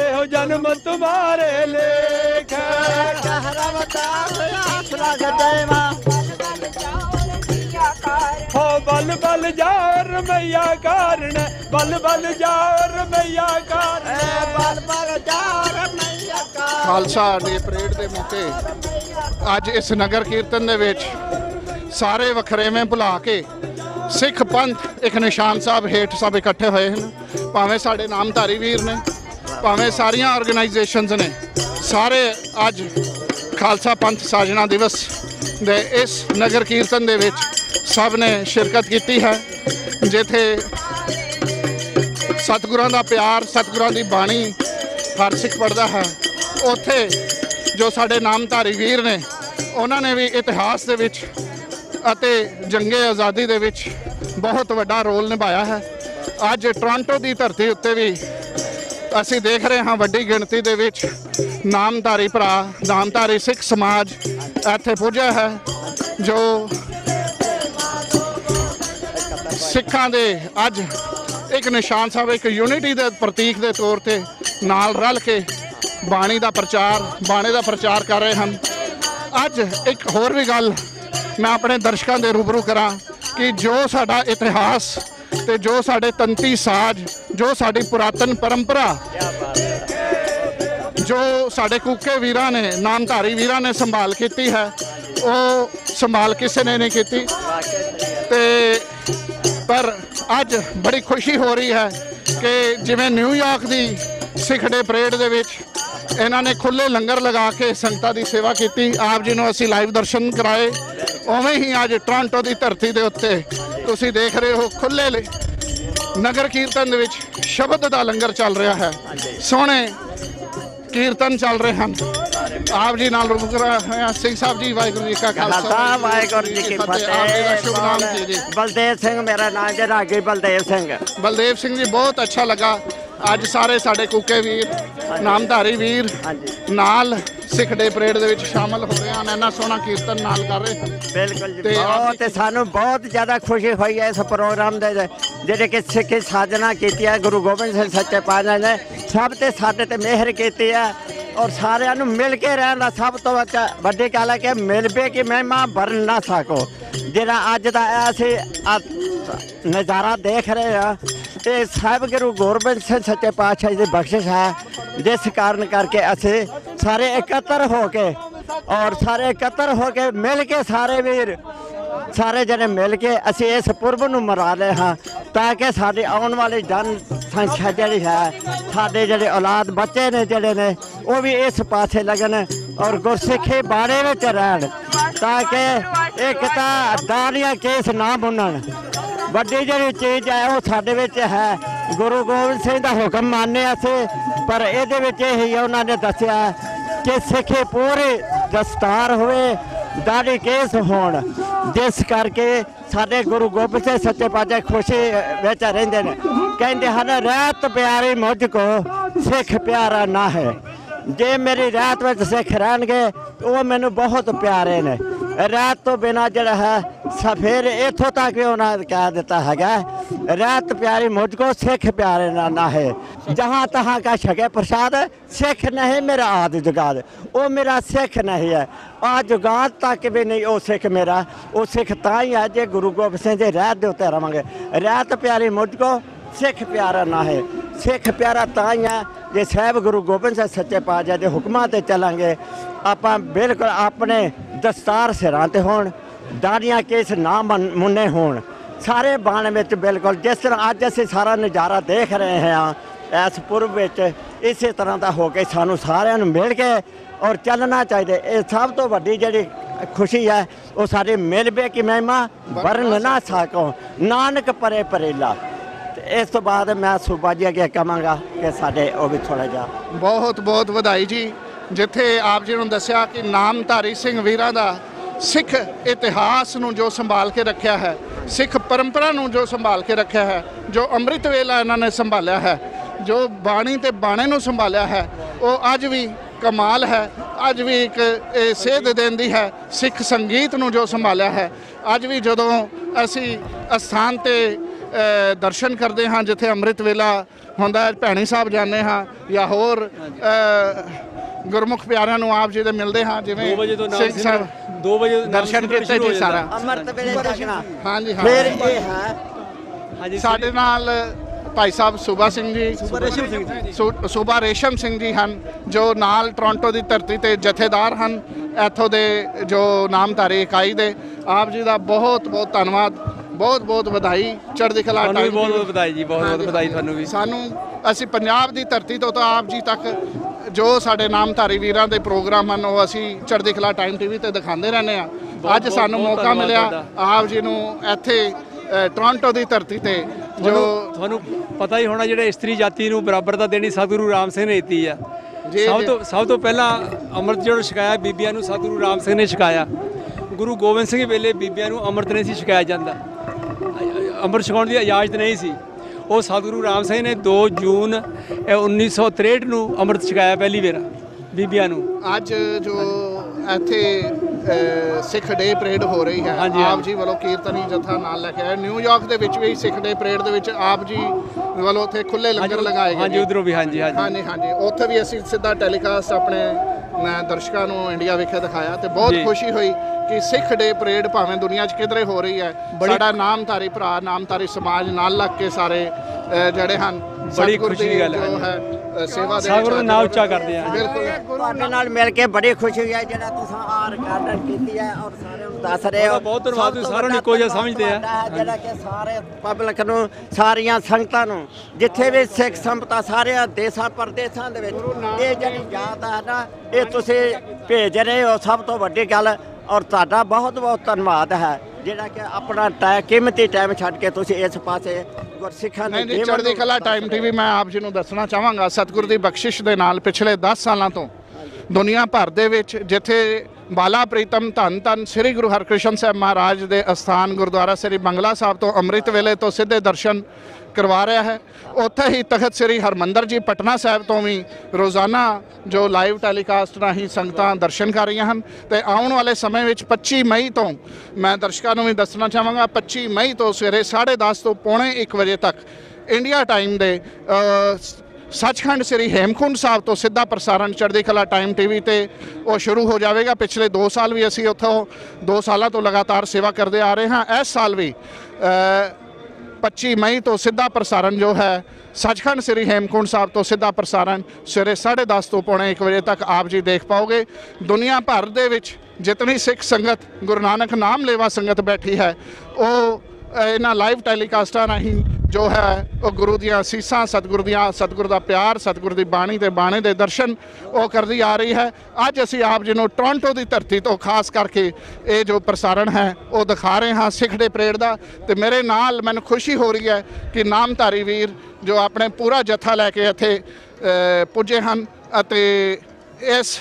ਇਹੋ ਜਨਮ ਤੁਮਾਰੇ ਲੇਖੇ। ਕਹਿਰਾ ਵਤਾ ਆਸ ਲਗ ਦੇਵਾ। ਹੋ ਬਲ ਬਲ ਜਾਓ ਰਮਈਆ ਕਾਰਨ ਬਲ ਬਲ ਜਾਓ ਰਮਈਆ ਕਾਰਨ। ਬਲ ਬਲ ਜਾ ਰਮਈਆ ਕਾ ਖਾਲਸਾ ਡੇ ਪਰੇਡ ਦੇ ਮੌਕੇ ਅੱਜ ਇਸ ਨਗਰ ਕੀਰਤਨ ਦੇ ਵਿੱਚ ਸਾਰੇ ਵਖਰੇਵੇਂ ਭੁਲਾ ਕੇ ਸਿੱਖ ਪੰਥ ਇੱਕ ਨਿਸ਼ਾਨ ਸਾਹਿਬ ਹੇਠ ਸਭ ਇਕੱਠੇ ਹੋਏ ਹਨ। ਭਾਵੇਂ ਸਾਡੇ ਨਾਮਧਾਰੀ ਵੀਰ ਨੇ, ਭਾਵੇਂ ਸਾਰੀਆਂ ਆਰਗੇਨਾਈਜੇਸ਼ਨਸ ਨੇ, ਸਾਰੇ ਅੱਜ ਖਾਲਸਾ ਪੰਥ ਸਾਜਣਾ ਦਿਵਸ ਦੇ ਇਸ ਨਗਰ ਕੀਰਤਨ ਦੇ ਵਿੱਚ ਸਭ ਨੇ ਸ਼ਿਰਕਤ ਕੀਤੀ ਹੈ। ਜਿੱਥੇ ਸਤਿਗੁਰਾਂ ਦਾ ਪਿਆਰ, ਸਤਿਗੁਰਾਂ ਦੀ ਬਾਣੀ ਹਰ ਸਿੱਖ ਪੜਦਾ ਹੈ। ਉੱਥੇ ਜੋ ਸਾਡੇ ਨਾਮਧਾਰੀ ਵੀਰ ਨੇ, ਉਹਨਾਂ ਨੇ ਵੀ ਇਤਿਹਾਸ ਦੇ ਵਿੱਚ ਅਤੇ ਜੰਗੇ ਆਜ਼ਾਦੀ ਦੇ ਵਿੱਚ ਬਹੁਤ ਵੱਡਾ ਰੋਲ ਨਿਭਾਇਆ ਹੈ। ਅੱਜ ਟੋਰਾਂਟੋ ਦੀ ਧਰਤੀ ਉੱਤੇ ਵੀ ਅਸੀਂ ਦੇਖ ਰਹੇ ਹਾਂ ਵੱਡੀ ਗਿਣਤੀ ਦੇ ਵਿੱਚ ਨਾਮਧਾਰੀ ਭਰਾ, ਨਾਮਧਾਰੀ ਸਿੱਖ ਸਮਾਜ ਇੱਥੇ ਪੁੱਜਿਆ ਹੈ, ਜੋ ਸਿੱਖਾਂ ਦੇ ਅੱਜ ਇੱਕ ਨਿਸ਼ਾਨ ਸਾਹਿਬ, ਇੱਕ ਯੂਨਿਟੀ ਦੇ ਪ੍ਰਤੀਕ ਦੇ ਤੌਰ ਤੇ ਨਾਲ ਰਲ ਕੇ ਬਾਣੀ ਦਾ ਪ੍ਰਚਾਰ, ਬਾਣੀ ਦਾ ਪ੍ਰਚਾਰ ਕਰ ਰਹੇ ਹਨ। ਅੱਜ ਇੱਕ ਹੋਰ ਵੀ ਗੱਲ ਮੈਂ ਆਪਣੇ ਦਰਸ਼ਕਾਂ ਦੇ ਰੂਬਰੂ ਕਰਾਂ ਕਿ ਜੋ ਸਾਡਾ ਇਤਿਹਾਸ ਤੇ ਜੋ ਸਾਡੇ ਤੰਤੀ ਸਾਜ, ਜੋ ਸਾਡੀ ਪੁਰਾਤਨ ਪਰੰਪਰਾ, ਜੋ ਸਾਡੇ ਕੂਕੇ ਵੀਰਾਂ ਨੇ, ਨਾਮਧਾਰੀ ਵੀਰਾਂ ਨੇ ਸੰਭਾਲ ਕੀਤੀ ਹੈ, ਉਹ ਸੰਭਾਲ ਕਿਸੇ ਨੇ ਨਹੀਂ ਕੀਤੀ। ਤੇ ਪਰ ਅੱਜ ਬੜੀ ਖੁਸ਼ੀ ਹੋ ਰਹੀ ਹੈ ਕਿ ਜਿਵੇਂ ਨਿਊਯਾਰਕ ਦੀ ਸਿੱਖ ਡੇ ਪਰੇਡ ਦੇ ਵਿੱਚ ਇਹਨਾਂ ਨੇ ਖੁੱਲੇ ਲੰਗਰ ਲਗਾ ਕੇ ਸੰਗਤਾਂ ਦੀ ਸੇਵਾ ਕੀਤੀ। ਆਪ ਜੀ ਨੂੰ ਅਸੀਂ ਲਾਈਵ ਦਰਸ਼ਨ ਕਰਾਏ। ਉਵੇਂ ਹੀ ਅੱਜ ਟੋਰਾਂਟੋ ਦੀ ਧਰਤੀ ਦੇ ਉੱਤੇ ਤੁਸੀਂ ਦੇਖ ਰਹੇ ਹੋ ਖੁੱਲੇ ਨਗਰ ਕੀਰਤਨ ਦੇ ਵਿੱਚ ਸ਼ਬਦ ਦਾ ਲੰਗਰ ਚੱਲ ਰਿਹਾ ਹੈ। ਸੋਹਣੇ ਕੀਰਤਨ ਚੱਲ ਰਹੇ ਹਨ। ਆਪ ਜੀ ਨਾਲ ਰੁਕ ਰਹੇ ਹਾਂ। ਸਿੰਘ ਸਾਹਿਬ ਜੀ ਵਾਹਿਗੁਰੂ ਜੀ ਕਾ ਖਾਲਸਾ। ਵਾਹਿਗੁਰੂ ਜੀ ਕੀ ਫਤਿਹ। ਬਲਦੇਵ ਸਿੰਘ ਮੇਰਾ ਨਾਮ ਜੀ ਰਾਗੀ ਬਲਦੇਵ ਸਿੰਘ ਬਲਦੇਵ ਸਿੰਘ ਜੀ ਬਹੁਤ ਅੱਛਾ ਲੱਗਾ। ਅੱਜ ਸਾਰੇ ਸਾਡੇ ਕੂਕੇ ਵੀਰ ਨਾਮਧਾਰੀ ਵੀਰ ਨਾਲ ਸਿੱਖ ਡੇ ਪਰੇਡ ਦੇ ਵਿੱਚ ਸ਼ਾਮਲ ਹੋ ਰਹੇ ਹਨ। ਇੰਨਾ ਸੋਹਣਾ ਕੀਰਤਨ ਨਾਲ ਕਰ ਰਹੇ ਬਿਲਕੁਲ ਜੀ ਤੇ ਬਹੁਤ ਸਾਨੂੰ ਬਹੁਤ ਜ਼ਿਆਦਾ ਖੁਸ਼ੀ ਹੋਈ ਹੈ ਇਸ ਪ੍ਰੋਗਰਾਮ ਦੇ ਜਿਹੜੇ ਕਿ ਸਿੱਖੀ ਸਾਜਣਾ ਕੀਤੀ ਹੈ ਗੁਰੂ ਗੋਬਿੰਦ ਸਿੰਘ ਸੱਚੇ ਪਾਤਸ਼ਾਹ ਨੇ ਸਭ ਤੇ ਸਾਡੇ ਤੇ ਮਿਹਰ ਕੀਤੀ ਹੈ ਔਰ ਸਾਰਿਆਂ ਨੂੰ ਮਿਲ ਕੇ ਰਹਿਣ ਦਾ ਸਭ ਤੋਂ ਵੱਡਾ- ਵੱਡੀ ਗੱਲ ਹੈ ਕਿ ਮਿਲ ਪੇ ਕਿ ਮਹਿਮਾ ਵਰਨ ਨਾ ਸਕੋ। ਜਿਹੜਾ ਅੱਜ ਦਾ ਅਸੀਂ ਨਜ਼ਾਰਾ ਦੇਖ ਰਹੇ ਆ ਇਹ ਸਾਹਿਬ ਗੁਰੂ ਗੋਬਿੰਦ ਸਿੰਘ ਸੱਚੇ ਪਾਤਸ਼ਾਹ ਜੀ ਦੀ ਬਖਸ਼ਿਸ਼ ਹੈ, ਜਿਸ ਕਾਰਨ ਕਰਕੇ ਅਸੀਂ ਸਾਰੇ ਇਕੱਤਰ ਹੋ ਕੇ ਔਰ ਸਾਰੇ ਇਕੱਤਰ ਹੋ ਕੇ ਮਿਲ ਕੇ ਸਾਰੇ ਵੀਰ, ਸਾਰੇ ਜਣੇ ਮਿਲ ਕੇ ਅਸੀਂ ਇਸ ਪੁਰਬ ਨੂੰ ਮਨਾ ਰਹੇ ਹਾਂ ਤਾਂ ਕਿ ਸਾਡੇ ਆਉਣ ਵਾਲੀ ਜਨ ਸੰਖਿਆ ਜਿਹੜੀ ਹੈ, ਸਾਡੇ ਜਿਹੜੇ ਔਲਾਦ ਬੱਚੇ ਨੇ ਜਿਹੜੇ ਨੇ, ਉਹ ਵੀ ਇਸ ਪਾਸੇ ਲੱਗਣ ਔਰ ਗੁਰਸਿੱਖੀ ਬਾਰੇ ਵਿੱਚ ਰਹਿਣ ਤਾਂ ਕਿ ਇੱਕ ਤਾਂ ਦਾਨੀਆਂ ਕੇਸ ਨਾ ਬੁਣਨ ਵੱਡੀ ਜਿਹੜੀ ਚੀਜ਼ ਹੈ ਉਹ ਸਾਡੇ ਵਿੱਚ ਹੈ। ਗੁਰੂ ਗੋਬਿੰਦ ਸਿੰਘ ਦਾ ਹੁਕਮ ਮੰਨਦੇ ਅਸੀਂ ਪਰ ਇਹਦੇ ਵਿੱਚ ਇਹ ਹੀ ਉਹਨਾਂ ਨੇ ਦੱਸਿਆ ਕਿ ਸਿੱਖੇ ਪੂਰੇ ਦਸਤਾਰ ਹੋਵੇ, ਦਾੜੀ ਕੇਸ ਹੋਣ। ਜਿਸ ਕਰਕੇ ਸਾਡੇ ਗੁਰੂ ਗੋਬਿੰਦ ਸਿੰਘ ਸੱਚੇ ਪਾਤਸ਼ਾਹ ਖੁਸ਼ੀ ਵਿੱਚ ਰਹਿੰਦੇ ਨੇ। ਕਹਿੰਦੇ ਹਨ, ਰਹਿਤ ਪਿਆਰੀ ਮੁਝ ਕੋ ਸਿੱਖ ਪਿਆਰਾ ਨਾ ਹੈ ਜੇ ਮੇਰੀ ਰਾਤ ਵਿੱਚ ਸਿੱਖ ਰਹਿਣਗੇ, ਉਹ ਮੈਨੂੰ ਬਹੁਤ ਪਿਆਰੇ ਨੇ। ਰਾਤ ਤੋਂ ਬਿਨਾ ਜਿਹੜਾ ਹੈ ਸਫੇਰ ਇਥੋਂ ਤੱਕ ਵੀ ਉਹਨਾਂ ਨੇ ਕਹਿ ਦਿੱਤਾ ਹੈਗਾ, ਰਾਤ ਪਿਆਰੀ ਮੁਝ ਕੋ ਸਿੱਖ ਪਿਆਰੇ ਨਾ ਨਾ ਹੈ ਜਹਾਂ ਤਹਾਂ ਕਾ ਛਕੇ ਪ੍ਰਸਾਦ, ਸਿੱਖ ਨਹੀਂ ਮੇਰਾ ਆਦ ਜੁਗਾਦ। ਉਹ ਮੇਰਾ ਸਿੱਖ ਨਹੀਂ ਹੈ। ਆ ਜੁਗਾਦ ਤੱਕ ਵੀ ਨਹੀਂ ਉਹ ਸਿੱਖ ਮੇਰਾ। ਉਹ ਸਿੱਖ ਤਾਂ ਹੀ ਹੈ ਜੇ ਗੁਰੂ ਗੋਬਿੰਦ ਸਿੰਘ ਦੇ ਰਹਿਤ ਦੇ ਉੱਤੇ ਰਵਾਂਗੇ। ਰਾਤ ਪਿਆਰੀ ਮੁਝ ਕੋ ਸਿੱਖ ਪਿਆਰਾ ਨਾ ਹੈ ਸਿੱਖ ਪਿਆਰਾ ਤਾਂ ਹੀ ਹੈ ਜੇ ਸਾਹਿਬ ਗੁਰੂ ਗੋਬਿੰਦ ਸਿੰਘ ਸੱਚੇ ਪਾਤਸ਼ਾਹ ਦੇ ਹੁਕਮਾਂ ਤੇ ਚੱਲਾਂਗੇ। ਆਪਾਂ ਬਿਲਕੁਲ ਆਪਣੇ ਦਸਤਾਰ ਸਿਰਾਂ ਤੇ ਹੋਣ, ਦਾੜੀਆਂ ਕੇਸ ਨਾ ਮੰਨ- ਮੁੰਨੇ ਹੋਣ। ਸਾਰੇ ਬਾਣ ਵਿੱਚ ਬਿਲਕੁਲ, ਜਿਸ ਤਰ੍ਹਾਂ ਅੱਜ ਅਸੀਂ ਸਾਰਾ ਨਜ਼ਾਰਾ ਦੇਖ ਰਹੇ ਹਾਂ, ਇਸ ਪੁਰਬ ਵਿੱਚ ਇਸੇ ਤਰ੍ਹਾਂ ਦਾ ਹੋ ਕੇ ਸਾਨੂੰ ਸਾਰਿਆਂ ਨੂੰ ਮਿਲ ਕੇ ਔਰ ਚੱਲਣਾ ਚਾਹੀਦਾ। ਇਹ ਸਭ ਤੋਂ ਵੱਡੀ ਜਿਹੜੀ ਖੁਸ਼ੀ ਹੈ, ਉਹ ਸਾਡੇ ਮਿਲਵੇ ਕਿ ਮਹਿਮਾ, ਵਰਨ ਨਾ ਸਕੋ, ਨਾਨਕ ਪਰੇ ਪਰੇਲਾ। ਇਸ ਤੋਂ ਬਾਅਦ ਮੈਂ ਸੂਬਾ ਜੀ ਅੱਗੇ ਕਹਾਂਗਾ ਕਿ ਸਾਡੇ ਉਹ ਵੀ ਥੋੜਾ ਜਿਹਾ ਬਹੁਤ ਬਹੁਤ ਵਧਾਈ ਜੀ। ਜਿੱਥੇ ਆਪ ਜੀ ਨੂੰ ਦੱਸਿਆ ਕਿ ਨਾਮਧਾਰੀ ਸਿੰਘ ਵੀਰਾਂ ਦਾ ਸਿੱਖ ਇਤਿਹਾਸ ਨੂੰ ਜੋ ਸੰਭਾਲ ਕੇ ਰੱਖਿਆ ਹੈ, ਸਿੱਖ ਪਰੰਪਰਾ ਨੂੰ ਜੋ ਸੰਭਾਲ ਕੇ ਰੱਖਿਆ ਹੈ, ਜੋ ਅੰਮ੍ਰਿਤ ਵੇਲਾ ਇਹਨਾਂ ਨੇ ਸੰਭਾਲਿਆ ਹੈ, ਜੋ ਬਾਣੀ ਤੇ ਬਾਣੇ ਨੂੰ ਸੰਭਾਲਿਆ ਹੈ, ਉਹ ਅੱਜ ਵੀ ਕਮਾਲ ਹੈ, ਅੱਜ ਵੀ ਇੱਕ, ਇਹ ਸੇਧ ਦਿੰਦੀ ਹੈ, ਸਿੱਖ ਸੰਗੀਤ ਨੂੰ ਜੋ ਸੰਭਾਲਿਆ ਹੈ। ਅੱਜ ਵੀ ਜਦੋਂ ਅਸੀਂ ਅਸਥਾਨ ਤੇ ਦਰਸ਼ਨ ਕਰਦੇ ਹਾਂ, ਜਿੱਥੇ ਅੰਮ੍ਰਿਤ ਵੇਲਾ ਹੁੰਦਾ ਭੈਣੀ ਸਾਹਿਬ ਜਾਂਦੇ ਹਾਂ, ਜਾਂ ਹੋਰ ਗੁਰਮੁਖ ਪਿਆਰਿਆਂ ਨੂੰ ਆਪ ਜੀ ਦੇ ਮਿਲਦੇ ਹਾਂ ਜਿਵੇਂ ਦੋ ਵਜੇ ਤੋਂ ਨਾਮ ਸਿੰਘ ਸਾਹਿਬ ਦੋ ਵਜੇ ਨਾਮ ਦਰਸ਼ਨ ਕੀਤੇ ਜੀ ਸਾਰਾ। ਅੰਮ੍ਰਿਤ ਵੇਲੇ ਦੇਖਣਾ ਹਾਂਜੀ ਹਾਂ। ਫਿਰ ਇਹ ਹੈ। ਸਾਡੇ ਨਾਲ ਭਾਈ ਸਾਹਿਬ ਸੂਬਾ ਸਿੰਘ ਜੀ ਸੂਬਾ ਰੇਸ਼ਮ ਸਿੰਘ ਜੀ। ਸੂ- ਸੂਬਾ ਰੇਸ਼ਮ ਸਿੰਘ ਜੀ ਹਨ ਜੋ ਨਾਲ ਟੋਰਾਂਟੋ ਦੀ ਧਰਤੀ ਤੇ ਜਥੇਦਾਰ ਹਨ ਇੱਥੋਂ ਦੇ ਜੋ ਨਾਮਧਾਰੀ ਇਕਾਈ ਦੇ ਆਪ ਜੀ ਦਾ ਬਹੁਤ ਬਹੁਤ ਧੰਨਵਾਦ। ਬਹੁਤ ਬਹੁਤ ਵਧਾਈ ਚੜ੍ਹਦੀ ਕਲਾ ਤੁਹਾਨੂੰ ਵੀ ਬਹੁਤ ਬਹੁਤ ਵਧਾਈ ਜੀ ਬਹੁਤ ਬਹੁਤ ਵਧਾਈ ਤੁਹਾਨੂੰ ਵੀ। ਸਾਨੂੰ ਅਸੀਂ ਪੰਜਾਬ ਦੀ ਧਰਤੀ ਤੋਂ ਤਾਂ ਆਪ ਜੀ ਤੱਕ ਜੋ ਸਾਡੇ ਨਾਮਧਾਰੀ ਵੀਰਾਂ ਦੇ ਪ੍ਰੋਗਰਾਮ ਹਨ ਉਹ ਅਸੀਂ ਚੜ੍ਹਦੀ ਕਲਾ ਟਾਈਮ ਟੀਵੀ ਤੇ ਦਿਖਾਉਂਦੇ ਰਹਿੰਦੇ ਆ ਅੱਜ ਸਾਨੂੰ ਮੌਕਾ ਮਿਲਿਆ। ਆਪ ਜੀ ਨੂੰ ਇੱਥੇ ਟੋਰਾਂਟੋ ਦੀ ਧਰਤੀ ਤੇ ਜੋ ਤੁਹਾਨੂੰ ਪਤਾ ਹੀ ਹੋਣਾ ਜਿਹੜੇ ਇਸਤਰੀ ਜਾਤੀ ਨੂੰ ਬਰਾਬਰਤਾ ਦੇਣੀ ਸਤਿਗੁਰੂ ਰਾਮ ਸਿੰਘ ਨੇ ਦਿੱਤੀ ਆ। ਸਭ। ਤੋਂ ਸਭ ਤੋਂ ਪਹਿਲਾਂ ਅੰਮ੍ਰਿਤ ਜਿਹੜਾ ਛਕਾਇਆ ਬੀਬੀਆਂ ਨੂੰ ਸਤਿਗੁਰੂ ਰਾਮ ਸਿੰਘ ਨੇ ਛਕਾਇਆ। ਗੁਰੂ ਗੋਬਿੰਦ ਸਿੰਘ ਵੇਲੇ ਬੀਬੀਆਂ ਨੂੰ ਅੰਮ੍ਰਿਤ ਨਹੀਂ ਸੀ ਛਕਾਇਆ ਜਾਂਦਾ। ਅੰਮ੍ਰਿਤ ਛਕਾਉਣ ਦੀ ਇਜਾਜ਼ਤ ਨਹੀਂ ਸੀ। ਉਹ ਸਤਿਗੁਰੂ ਰਾਮ ਸਿੰਘ ਨੇ 2 ਜੂਨ ਇਹ 1963 ਨੂੰ ਅੰਮ੍ਰਿਤ ਛਕਾਇਆ ਪਹਿਲੀ ਵਾਰ ਬੀਬੀਆਂ ਨੂੰ। ਅੱਜ ਜੋ ਇੱਥੇ ਸਿੱਖ ਡੇ ਪਰੇਡ ਹੋ ਰਹੀ ਹੈ ਆਪ। ਜੀ ਵੱਲੋਂ ਕੀਰਤਨੀ ਜਥਾ ਨਾਲ ਲੈ ਕੇ ਆਏ। ਨਿਊਯਾਰਕ ਦੇ ਵਿੱਚ ਵੀ ਸਿੱਖ ਡੇ ਪਰੇਡ ਦੇ ਵਿੱਚ ਆਪ ਜੀ ਵੱਲੋਂ ਉੱਥੇ ਖੁੱਲੇ ਲੰਗਰ ਲਗਾਏ ਗਏ ਹਾਂਜੀ। ਉਧਰੋਂ ਵੀ ਹਾਂਜੀ ਹਾਂਜੀ। ਹਾਂਜੀ ਹਾਂਜੀ। ਉੱਥੇ ਵੀ ਅਸੀਂ ਸਿੱਧਾ ਟੈਲੀਕਾਸਟ ਆਪਣੇ ਅ, ਦਰਸ਼ਕਾਂ ਨੂੰ ਇੰਡੀਆ ਵਿਖੇ ਦਿਖਾਇਆ ਤੇ ਬਹੁਤ। ਖੁਸ਼ੀ ਹੋਈ ਕਿ ਸਿੱਖ ਡੇ ਪਰੇਡ ਭਾਵੇਂ ਦੁਨੀਆ 'ਚ ਕਿਧਰੇ ਹੋ ਰਹੀ ਹੈ ਸਾਡਾ ਨਾਮਧਾਰੀ ਭਰਾ ਨਾਮਧਾਰੀ ਸਮਾਜ ਨਾਲ ਲੱਗ ਕੇ ਸਾਰੇ ਜਿਹੜੇ ਹਨ ਬੜੀ ਖੁਸ਼ੀ ਦੀ ਗੱਲ ਹੈ। ਸੇਵਾ ਦੇ ਵਿੱਚ ਨਾਮ ਅੱਜ ਉੱਚਾ ਕਰਦੇ ਆ ਬਿਲਕੁਲ। ਤੁਹਾਡੇ ਨਾਲ ਮਿਲ ਕੇ ਬੜੀ ਖੁਸ਼ੀ ਹੋਈ ਹੈ ਜਿਹੜਾ ਤੁਸੀਂ ਆਹ ਰਿਕਾਰਡਰ ਕੀਤੀ ਹੈ ਔਰ ਸਾਰਿਆਂ ਨੂੰ ਦੱਸ ਰਹੇ ਹੋ। ਬਹੁਤ ਧੰਨਵਾਦ, ਸਭ ਤੁਸੀਂ ਸਾਰਿਆਂ ਨੂੰ ਇੱਕੋ ਜਿਹਾ ਸਮਝਦੇ ਆ। ਜਿਹੜਾ ਕਿ ਸਾਰੇ ਪਬਲਿਕ ਨੂੰ ਸਾਰੀਆਂ ਸੰਗਤਾਂ ਨੂੰ ਜਿੱਥੇ ਵੀ ਸਿੱਖ ਸੰਪਤਾ ਸਾਰਿਆਂ ਦੇਸ਼ਾਂ ਪਰਦੇਸਾਂ ਦੇ ਵਿੱਚ ਇਹ ਜਿਹੜੀ ਯਾਦ ਹੈ ਨਾ ਇਹ ਤੁਸੀਂ ਭੇਜ ਰਹੇ ਹੋ ਸਭ ਤੋਂ ਵੱਡੀ ਗੱਲ ਔਰ ਤੁਹਾਡਾ ਬਹੁਤ ਬਹੁਤ ਧੰਨਵਾਦ ਹੈ। ਜਿਹੜਾ ਕਿ ਆਪਣਾ ਟਾਈਮ ਕੀਮਤੀ ਟਾਈਮ ਛੱਡ ਕੇ ਤੁਸੀਂ ਇਸ ਪਾਸੇ ਗੁਰਸਿੱਖਾਂ ਦੇ ਨਹੀਂ ਨਹੀਂ ਜੀਵਨ ਚੜ੍ਹਦੀ ਨੂੰ ਕਲਾ ਟਾਈਮ ਟੀਵੀ ਮੈਂ ਆਪ ਜੀ ਨੂੰ ਦੱਸਣਾ ਚਾਹਾਂਗਾ। ਸਤਿਗੁਰ ਦੀ ਬਖਸ਼ਿਸ਼ ਦੇ ਨਾਲ ਪਿਛਲੇ 10 ਸਾਲਾਂ ਤੋਂ ਦੁਨੀਆ ਭਰ ਦੇ ਵਿੱਚ ਜਿੱਥੇ ਬਾਲਾ ਪ੍ਰੀਤਮ ਧੰਨ ਧੰਨ ਸ੍ਰੀ ਗੁਰੂ ਹਰਕ੍ਰਿਸ਼ਨ ਸਾਹਿਬ ਮਹਾਰਾਜ ਦੇ ਅਸਥਾਨ ਗੁਰਦੁਆਰਾ ਸ੍ਰੀ ਬੰਗਲਾ ਸਾਹਿਬ ਤੋਂ ਅੰਮ੍ਰਿਤ ਵੇਲੇ ਤੋਂ ਸਿੱਧੇ ਦਰਸ਼ਨ ਕਰਵਾ ਰਿਹਾ ਹੈ। ਉੱਥੇ ਹੀ ਤਖਤ ਸ੍ਰੀ ਹਰਮੰਦਰ ਜੀ ਪਟਨਾ ਸਾਹਿਬ ਤੋਂ ਵੀ ਰੋਜ਼ਾਨਾ ਜੋ ਲਾਈਵ ਟੈਲੀਕਾਸਟ ਰਾਹੀਂ ਸੰਗਤਾਂ ਦਰਸ਼ਨ ਕਰ ਰਹੀਆਂ ਹਨ ਤੇ ਆਉਣ ਵਾਲੇ ਸਮੇਂ ਵਿੱਚ 25 ਮਈ ਤੋਂ ਮੈਂ ਦਰਸ਼ਕਾਂ ਨੂੰ ਵੀ ਦੱਸਣਾ ਚਾਹਾਂਗਾ 25 ਮਈ ਤੋਂ ਸਵੇਰੇ 10:30 ਤੋਂ ਪੌਣੇ 1 ਵਜੇ ਤੱਕ ਇੰਡੀਆ ਟਾਈਮ ਦੇ ਸੱਚਖੰਡ ਸ੍ਰੀ ਹੇਮਕੁੰਡ ਸਾਹਿਬ ਤੋਂ ਸਿੱਧਾ ਪ੍ਰਸਾਰਣ ਚੜ੍ਹਦੀ ਕਲਾ ਟਾਈਮ ਟੀਵੀ ਤੇ ਉਹ ਸ਼ੁਰੂ ਹੋ ਜਾਵੇਗਾ। ਪਿਛਲੇ 2 ਸਾਲ ਵੀ ਅਸੀਂ ਉੱਥੋਂ 2 ਸਾਲਾਂ ਤੋਂ ਲਗਾਤਾਰ ਸੇਵਾ ਕਰਦੇ ਆ ਰਹੇ ਹਾਂ। ਇਸ ਸਾਲ ਵੀ ਅ, 25 ਮਈ ਤੋਂ ਸਿੱਧਾ ਪ੍ਰਸਾਰਣ ਜੋ ਹੈ ਸੱਚਖੰਡ ਸ੍ਰੀ ਹੇਮਕੁੰਟ ਸਾਹਿਬ ਤੋਂ ਸਿੱਧਾ ਪ੍ਰਸਾਰਣ ਸਵੇਰੇ 10:30 ਤੋਂ ਪੌਣੇ 1 ਵਜੇ ਤੱਕ ਆਪ ਜੀ ਦੇਖ ਪਾਓਗੇ। ਦੁਨੀਆ ਭਰ ਦੇ ਵਿੱਚ ਜਿਤਨੀ ਸਿੱਖ ਸੰਗਤ ਗੁਰੂ ਨਾਨਕ ਨਾਮ ਲੇਵਾ ਸੰਗਤ ਬੈਠੀ ਹੈ ਉਹ ਇਹਨਾਂ ਲਾਈਵ ਟੈਲੀਕਾਸਟਾਂ ਰਾਹੀਂ ਜੋ ਹੈ, ਉਹ ਗੁਰੂ ਦੀਆਂ ਅਸੀਸਾਂ ਸਤਿਗੁਰ ਦੀਆਂ, ਸਤਿਗੁਰ ਦਾ ਪਿਆਰ, ਸਤਿਗੁਰ ਦੀ ਬਾਣੀ ਤੇ ਬਾਣੇ ਦੇ ਦਰਸ਼ਨ ਉਹ ਕਰਦੀ ਆ ਰਹੀ ਹੈ। ਅੱਜ ਅਸੀਂ ਆਪ ਜੀ ਨੂੰ ਟੋਰਾਂਟੋ ਦੀ ਧਰਤੀ ਤੋਂ ਖਾਸ ਕਰਕੇ ਇਹ ਜੋ ਪ੍ਰਸਾਰਣ ਹੈ, ਉਹ ਦਿਖਾ ਰਹੇ ਹਾਂ ਸਿੱਖ ਦੇ ਪਰੇਡ ਦਾ। ਤੇ ਮੇਰੇ ਨਾਲ ਮੈਨੂੰ ਖੁਸ਼ੀ ਹੋ ਰਹੀ ਹੈ ਕਿ ਨਾਮਧਾਰੀ ਵੀਰ ਜੋ ਆਪਣੇ ਪੂਰਾ ਜਥਾ ਲੈ ਕੇ ਇੱਥੇ ਪੁੱਜੇ ਹਨ ਅਤੇ ਇਸ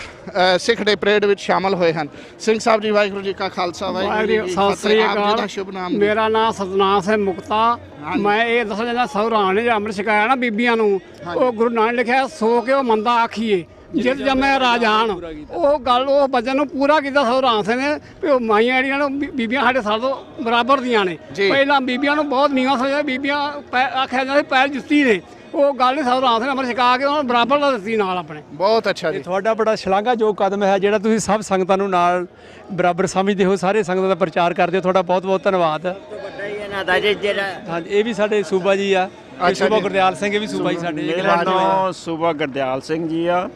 ਸਿੱਖ ਦੇ ਪਰੇਡ ਵਿੱਚ ਸ਼ਾਮਲ ਹੋਏ ਹਨ। ਸਿੰਘ ਸਾਹਿਬ ਜੀ ਵਾਹਿਗੁਰੂ ਜੀ ਕਾ ਖਾਲਸਾ ਵਾਹਿਗੁਰੂ ਜੀ ਕੀ ਸਤਿ ਸ੍ਰੀ ਅਕਾਲ। ਮੇਰਾ ਨਾਮ ਸਤਨਾਮ ਸਿੰਘ ਮੁਕਤਾ। ਮੈਂ ਇਹ ਦੱਸਣਾ ਚਾਹੁੰਦਾ ਸਹੁਰਾਂ ਨੇ ਅੰਮ੍ਰਿਤ ਛਕਾਇਆ ਨਾ ਬੀਬੀਆਂ ਨੂੰ। ਉਹ ਗੁਰੂ ਨਾਨਕ ਲਿਖਿਆ ਸੋ ਕੇ ਉਹ ਮੰਦਾ ਆਖੀਏ? ਜਿਤ ਜਮੇ ਰਾਜਾਨ ਉਹ ਗੱਲ ਉਹ ਬੱਚਨ ਨੂੰ ਪੂਰਾ ਕੀਤਾ ਸਹੁਰਾਂ ਸਿੰਘ ਨੇ। ਵੀ ਉਹ ਮਾਈਆਂ ਜਿਹੜੀਆਂ ਨੇ ਬੀਬੀਆਂ ਸਾਡੇ ਸਾਲ ਤੋਂ ਬਰਾਬਰ ਦੀਆਂ ਨੇ। ਪਹਿਲਾਂ ਬੀਬੀਆਂ ਨੂੰ ਬਹੁਤ ਨੀਵਾਂ ਸਮਝਿਆ ਬੀਬੀਆਂ ਆਖਿਆ ਜਾਂਦਾ ਪੈਰ ਜੁੱਤੀ ਨੇ ਉਹ ਗੱਲ ਨਹੀਂ ਸਹੁਰਾਂ ਸਿੰਘ ਨੇ ਅੰਮ੍ਰਿਤ ਛਕਾ ਕੇ ਉਹਨਾਂ ਨੂੰ ਬਰਾਬਰ ਦਾ ਦਿੱਤੀ ਨਾਲ ਆਪਣੇ। ਬਹੁਤ ਅੱਛਾ ਜੀ। ਤੁਹਾਡਾ ਬੜਾ ਸ਼ਲਾਘਾਯੋਗ ਕਦਮ ਹੈ ਜਿਹੜਾ ਤੁਸੀਂ ਸਭ ਸੰਗਤਾਂ ਨੂੰ ਨਾਲ ਬਰਾਬਰ ਸਮਝਦੇ ਹੋ ਸਾਰੇ ਸੰਗਤਾਂ ਦਾ ਪ੍ਰਚਾਰ ਕਰਦੇ ਹੋ। ਤੁਹਾਡਾ ਬਹੁਤ ਬਹੁਤ ਧੰਨਵਾਦ। ਇਹਨਾਂ ਦਾ ਜੀ ਜਿਹੜਾ ਹਾਂਜੀ ਇਹ ਵੀ ਸਾਡੇ ਸੂਬਾ ਜੀ ਆ। ਇਹ ਸੂਬਾ ਜੀ। ਗੁਰਦਿਆਲ ਸਿੰਘ ਇਹ ਵੀ ਸੂਬਾ ਜੀ ਸਾਡੇ। ਨਾਮ ਸੂਬਾ ਗੁਰਦਿਆਲ ਸਿੰਘ ਜੀ ਆ।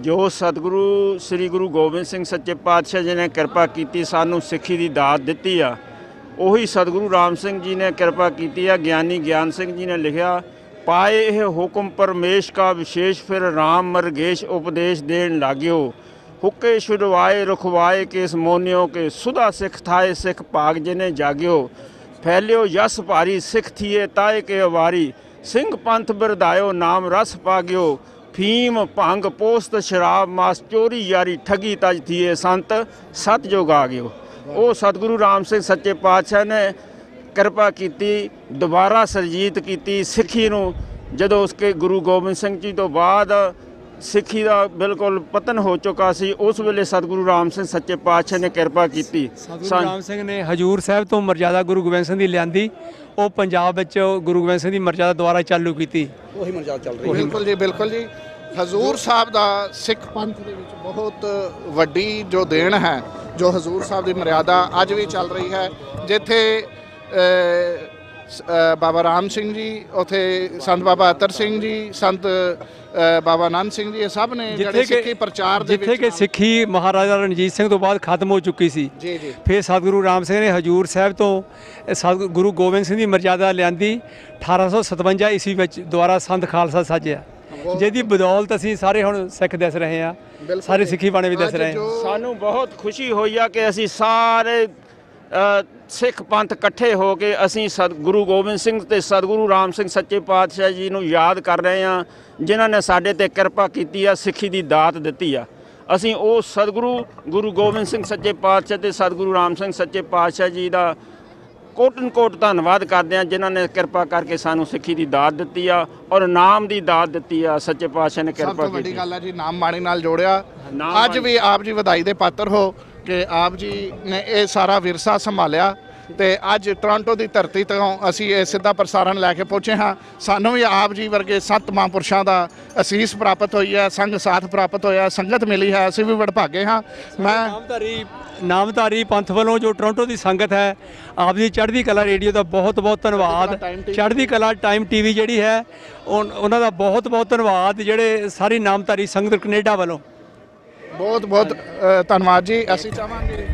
ਜੋ ਸਤਿਗੁਰੂ ਸ੍ਰੀ ਗੁਰੂ ਗੋਬਿੰਦ ਸਿੰਘ ਸੱਚੇ ਪਾਤਸ਼ਾਹ ਜੀ ਨੇ ਕਿਰਪਾ ਕੀਤੀ ਸਾਨੂੰ ਸਿੱਖੀ ਦੀ ਦਾਤ ਦਿੱਤੀ ਆ। ਉਹੀ ਸਤਿਗੁਰੂ ਰਾਮ ਸਿੰਘ ਜੀ ਨੇ ਕਿਰਪਾ ਕੀਤੀ ਆ ਗਿਆਨੀ ਗਿਆਨ ਸਿੰਘ ਜੀ ਨੇ ਲਿਖਿਆ ਪਾਏ ਇਹ ਹੁਕਮ ਪਰਮੇਸ਼ ਕਾ ਵਿਸ਼ੇਸ਼ ਫਿਰ ਰਾਮ ਮਰਗੇਸ਼ ਉਪਦੇਸ਼ ਦੇਣ ਲਾਗਿਓ। ਹੁੱਕੇ ਛੁਡਵਾਏ, ਰਖਵਾਏ ਕੇਸ ਮੋਨਿਓ ਕੇ ਸੁਦਾ ਸਿੱਖ ਥਾਏ ਸਿੱਖ ਭਾਗ ਜਿਨੇ ਜਾਗਿਓ। ਫੈਲਿਓ ਯਸ ਭਾਰੀ, ਸਿੱਖ ਥੀਏ ਤਾਏ ਕੇ ਵਾਰੀ ਸਿੰਘ ਪੰਥ ਬਿਰਦਾਇਓ ਨਾਮ ਰਸ ਪਾਗਿਓ। ਫੀਮ ਭੰਗ ਪੋਸਤ ਸ਼ਰਾਬ ਮਾਸ ਚੋਰੀ ਯਾਰੀ ਠਗੀ ਤਜ ਥੀਏ ਸੰਤ, ਸਤ ਜੋਗ ਆ ਗਿਓ ਉਹ ਸਤਿਗੁਰੂ ਰਾਮ ਸਿੰਘ ਸੱਚੇ ਪਾਤਸ਼ਾਹ ਨੇ ਕਿਰਪਾ ਕੀਤੀ ਦੁਬਾਰਾ ਸਰਜੀਤ ਕੀਤੀ ਸਿੱਖੀ ਨੂੰ ਜਦੋਂ ਉਸਕੇ ਗੁਰੂ ਗੋਬਿੰਦ ਸਿੰਘ ਜੀ ਤੋਂ ਬਾਅਦ ਸਿੱਖੀ ਦਾ ਬਿਲਕੁਲ ਪਤਨ ਹੋ ਚੁੱਕਾ ਸੀ ਉਸ ਵੇਲੇ ਸਤਿਗੁਰੂ ਰਾਮ ਸਿੰਘ ਸੱਚੇ ਪਾਤਸ਼ਾਹ ਨੇ ਕਿਰਪਾ ਕੀਤੀ। ਗੁਰੂ ਰਾਮ ਸਿੰਘ ਨੇ ਹਜੂਰ ਸਾਹਿਬ ਤੋਂ ਮਰਜ਼ਾਦਾ ਗੁਰੂ ਗੋਬਿੰਦ ਸਿੰਘ ਦੀ ਲਿਆਂਦੀ ਉਹ ਪੰਜਾਬ ਵਿੱਚ ਗੁਰੂ ਗੋਬਿੰਦ ਸਿੰਘ ਦੀ ਮਰਜ਼ਾਦਾ ਦੁਆਰਾ ਚਾਲੂ ਕੀਤੀ। ਉਹੀ ਮਰਜ਼ਾਦਾ ਚੱਲ ਰਹੀ ਬਿਲਕੁਲ ਜੀ ਬਿਲਕੁਲ ਜੀ। ਹਜ਼ੂਰ ਸਾਹਿਬ ਦਾ ਸਿੱਖ ਪੰਥ ਦੇ ਵਿੱਚ ਬਹੁਤ ਵੱਡੀ ਜੋ ਦੇਣ ਹੈ ਜੋ ਹਜ਼ੂਰ ਸਾਹਿਬ ਦੀ ਮਰਿਆਦਾ ਅੱਜ ਵੀ ਚੱਲ ਰਹੀ ਹੈ ਜਿੱਥੇ ਬਾਬਾ ਰਾਮ ਸਿੰਘ ਜੀ ਉਥੇ ਸੰਤ ਬਾਬਾ ਅਤਰ ਸਿੰਘ ਜੀ ਸੰਤ ਬਾਬਾ ਆਨੰਦ ਸਿੰਘ ਜੀ ਇਹ ਸਭ ਨੇ ਜਿਹੜੇ ਸਿੱਖੀ ਪ੍ਰਚਾਰ ਦੇ ਜਿੱਥੇ ਵਿੱਚ ਕਿ ਸਿੱਖੀ ਮਹਾਰਾਜਾ ਰਣਜੀਤ ਸਿੰਘ ਤੋਂ ਬਾਅਦ ਖਤਮ ਹੋ ਚੁੱਕੀ ਸੀ। ਜੀ ਜੀ। ਫਿਰ ਸਤਿਗੁਰੂ ਰਾਮ ਸਿੰਘ ਨੇ ਹਜੂਰ ਸਾਹਿਬ ਤੋਂ ਗੁਰੂ ਗੋਬਿੰਦ ਸਿੰਘ ਦੀ ਮਰਜ਼ਾਦਾ ਲਿਆਂਦੀ 1857 ਈਸਵੀ ਵਿੱਚ ਦੁਆਰਾ ਸੰਤ ਖਾਲਸਾ ਸਾਜਿਆ। ਜਿਹਦੀ ਬਦੌਲਤ ਅਸੀਂ ਸਾਰੇ ਹੁਣ ਸਿੱਖ ਦਿਸ ਰਹੇ ਆ ਸਾਰੇ ਸਿੱਖੀ ਬਾਣੇ ਵੀ ਦਿਸ ਰਹੇ ਆ ਸਾਨੂੰ ਬਹੁਤ ਖੁਸ਼ੀ ਹੋਈ ਆ ਕਿ ਅਸੀਂ ਸਾਰੇ ਸਿੱਖ ਪੰਥ ਇਕੱਠੇ ਹੋ ਕੇ ਅਸੀਂ ਸਤ ਗੁਰੂ ਗੋਬਿੰਦ ਸਿੰਘ ਤੇ ਸਤਿਗੁਰੂ ਰਾਮ ਸਿੰਘ ਸੱਚੇ ਪਾਤਸ਼ਾਹ ਜੀ ਨੂੰ ਯਾਦ ਕਰ ਰਹੇ ਆ ਜਿਨ੍ਹਾਂ ਨੇ ਸਾਡੇ ਤੇ ਕਿਰਪਾ ਕੀਤੀ ਆ ਸਿੱਖੀ ਦੀ ਦਾਤ ਦਿੱਤੀ ਆ। ਅਸੀਂ ਉਹ ਸਤਿਗੁਰੂ ਗੁਰੂ ਗੋਬਿੰਦ ਸਿੰਘ ਸੱਚੇ ਪਾਤਸ਼ਾਹ ਤੇ ਸਤਿਗੁਰੂ ਰਾਮ ਸਿੰਘ ਸੱਚੇ ਪਾਤਸ਼ਾਹ ਜੀ ਦਾ ਕੋਟਨ ਕੋਟ ਧੰਨਵਾਦ ਕਰਦੇ ਆ ਜਿਨ੍ਹਾਂ ਨੇ ਕਿਰਪਾ ਕਰਕੇ ਸਾਨੂੰ ਸਿੱਖੀ ਦੀ ਦਾਤ ਦਿੱਤੀ ਆ ਔਰ ਨਾਮ ਦੀ ਦਾਤ ਦਿੱਤੀ ਆ ਸੱਚੇ ਪਾਤਸ਼ਾਹ ਨੇ ਸਭ ਕਿਰਪਾ ਤੋਂ ਵੱਡੀ ਕੀਤੀ। ਗੱਲ ਹੈ ਜੀ ਨਾਮ ਬਾਣੀ ਨਾਲ ਜੋੜਿਆ। ਅੱਜ ਵੀ ਆਪ ਜੀ ਵਧਾਈ ਦੇ ਪਾਤਰ ਹੋ। ਕਿ ਆਪ ਜੀ ਨੇ ਇਹ ਸਾਰਾ ਵਿਰਸਾ ਸੰਭਾਲਿਆ ਤੇ ਅੱਜ ਟੋਰਾਂਟੋ ਦੀ ਧਰਤੀ ਤੋਂ ਅਸੀਂ ਇਹ ਸਿੱਧਾ ਪ੍ਰਸਾਰਣ ਲੈ ਕੇ ਪਹੁੰਚੇ ਹਾਂ। ਸਾਨੂੰ ਵੀ ਆਪ ਜੀ ਵਰਗੇ ਸੱਤ ਮਹਾਂਪੁਰਸ਼ਾਂ ਦਾ ਅਸੀਸ ਪ੍ਰਾਪਤ ਹੋਈ ਹੈ ਸੰਗ ਸਾਥ ਪ੍ਰਾਪਤ ਹੋਇਆ ਸੰਗਤ ਮਿਲੀ ਹੈ ਅਸੀਂ ਵੀ ਵਡਭਾਗੇ ਹਾਂ। ਮੈਂ ਨਾਮਧਾਰੀ ਨਾਮਧਾਰੀ ਪੰਥ ਵੱਲੋਂ ਜੋ ਟੋਰਾਂਟੋ ਦੀ ਸੰਗਤ ਹੈ ਆਪ ਦੀ ਚੜ੍ਹਦੀ ਕਲਾ ਰੇਡੀਓ ਦਾ ਬਹੁਤ ਬਹੁਤ ਧੰਨਵਾਦ। ਚੜ੍ਹਦੀ ਕਲਾ ਟਾਈਮ ਟੀਵੀ ਜਿਹੜੀ ਹੈ ਉਹਨਾਂ ਦਾ ਬਹੁਤ ਬਹੁਤ ਧੰਨਵਾਦ ਜਿਹੜੇ ਸਾਰੀ ਨਾਮਧਾਰੀ ਸੰਗਤ ਕੈਨੇਡਾ ਵੱਲੋਂ। ਬਹੁਤ ਬਹੁਤ ਧੰਨਵਾਦ ਜੀ। ਅਸੀਂ ਚਾਹਾਂਗੇ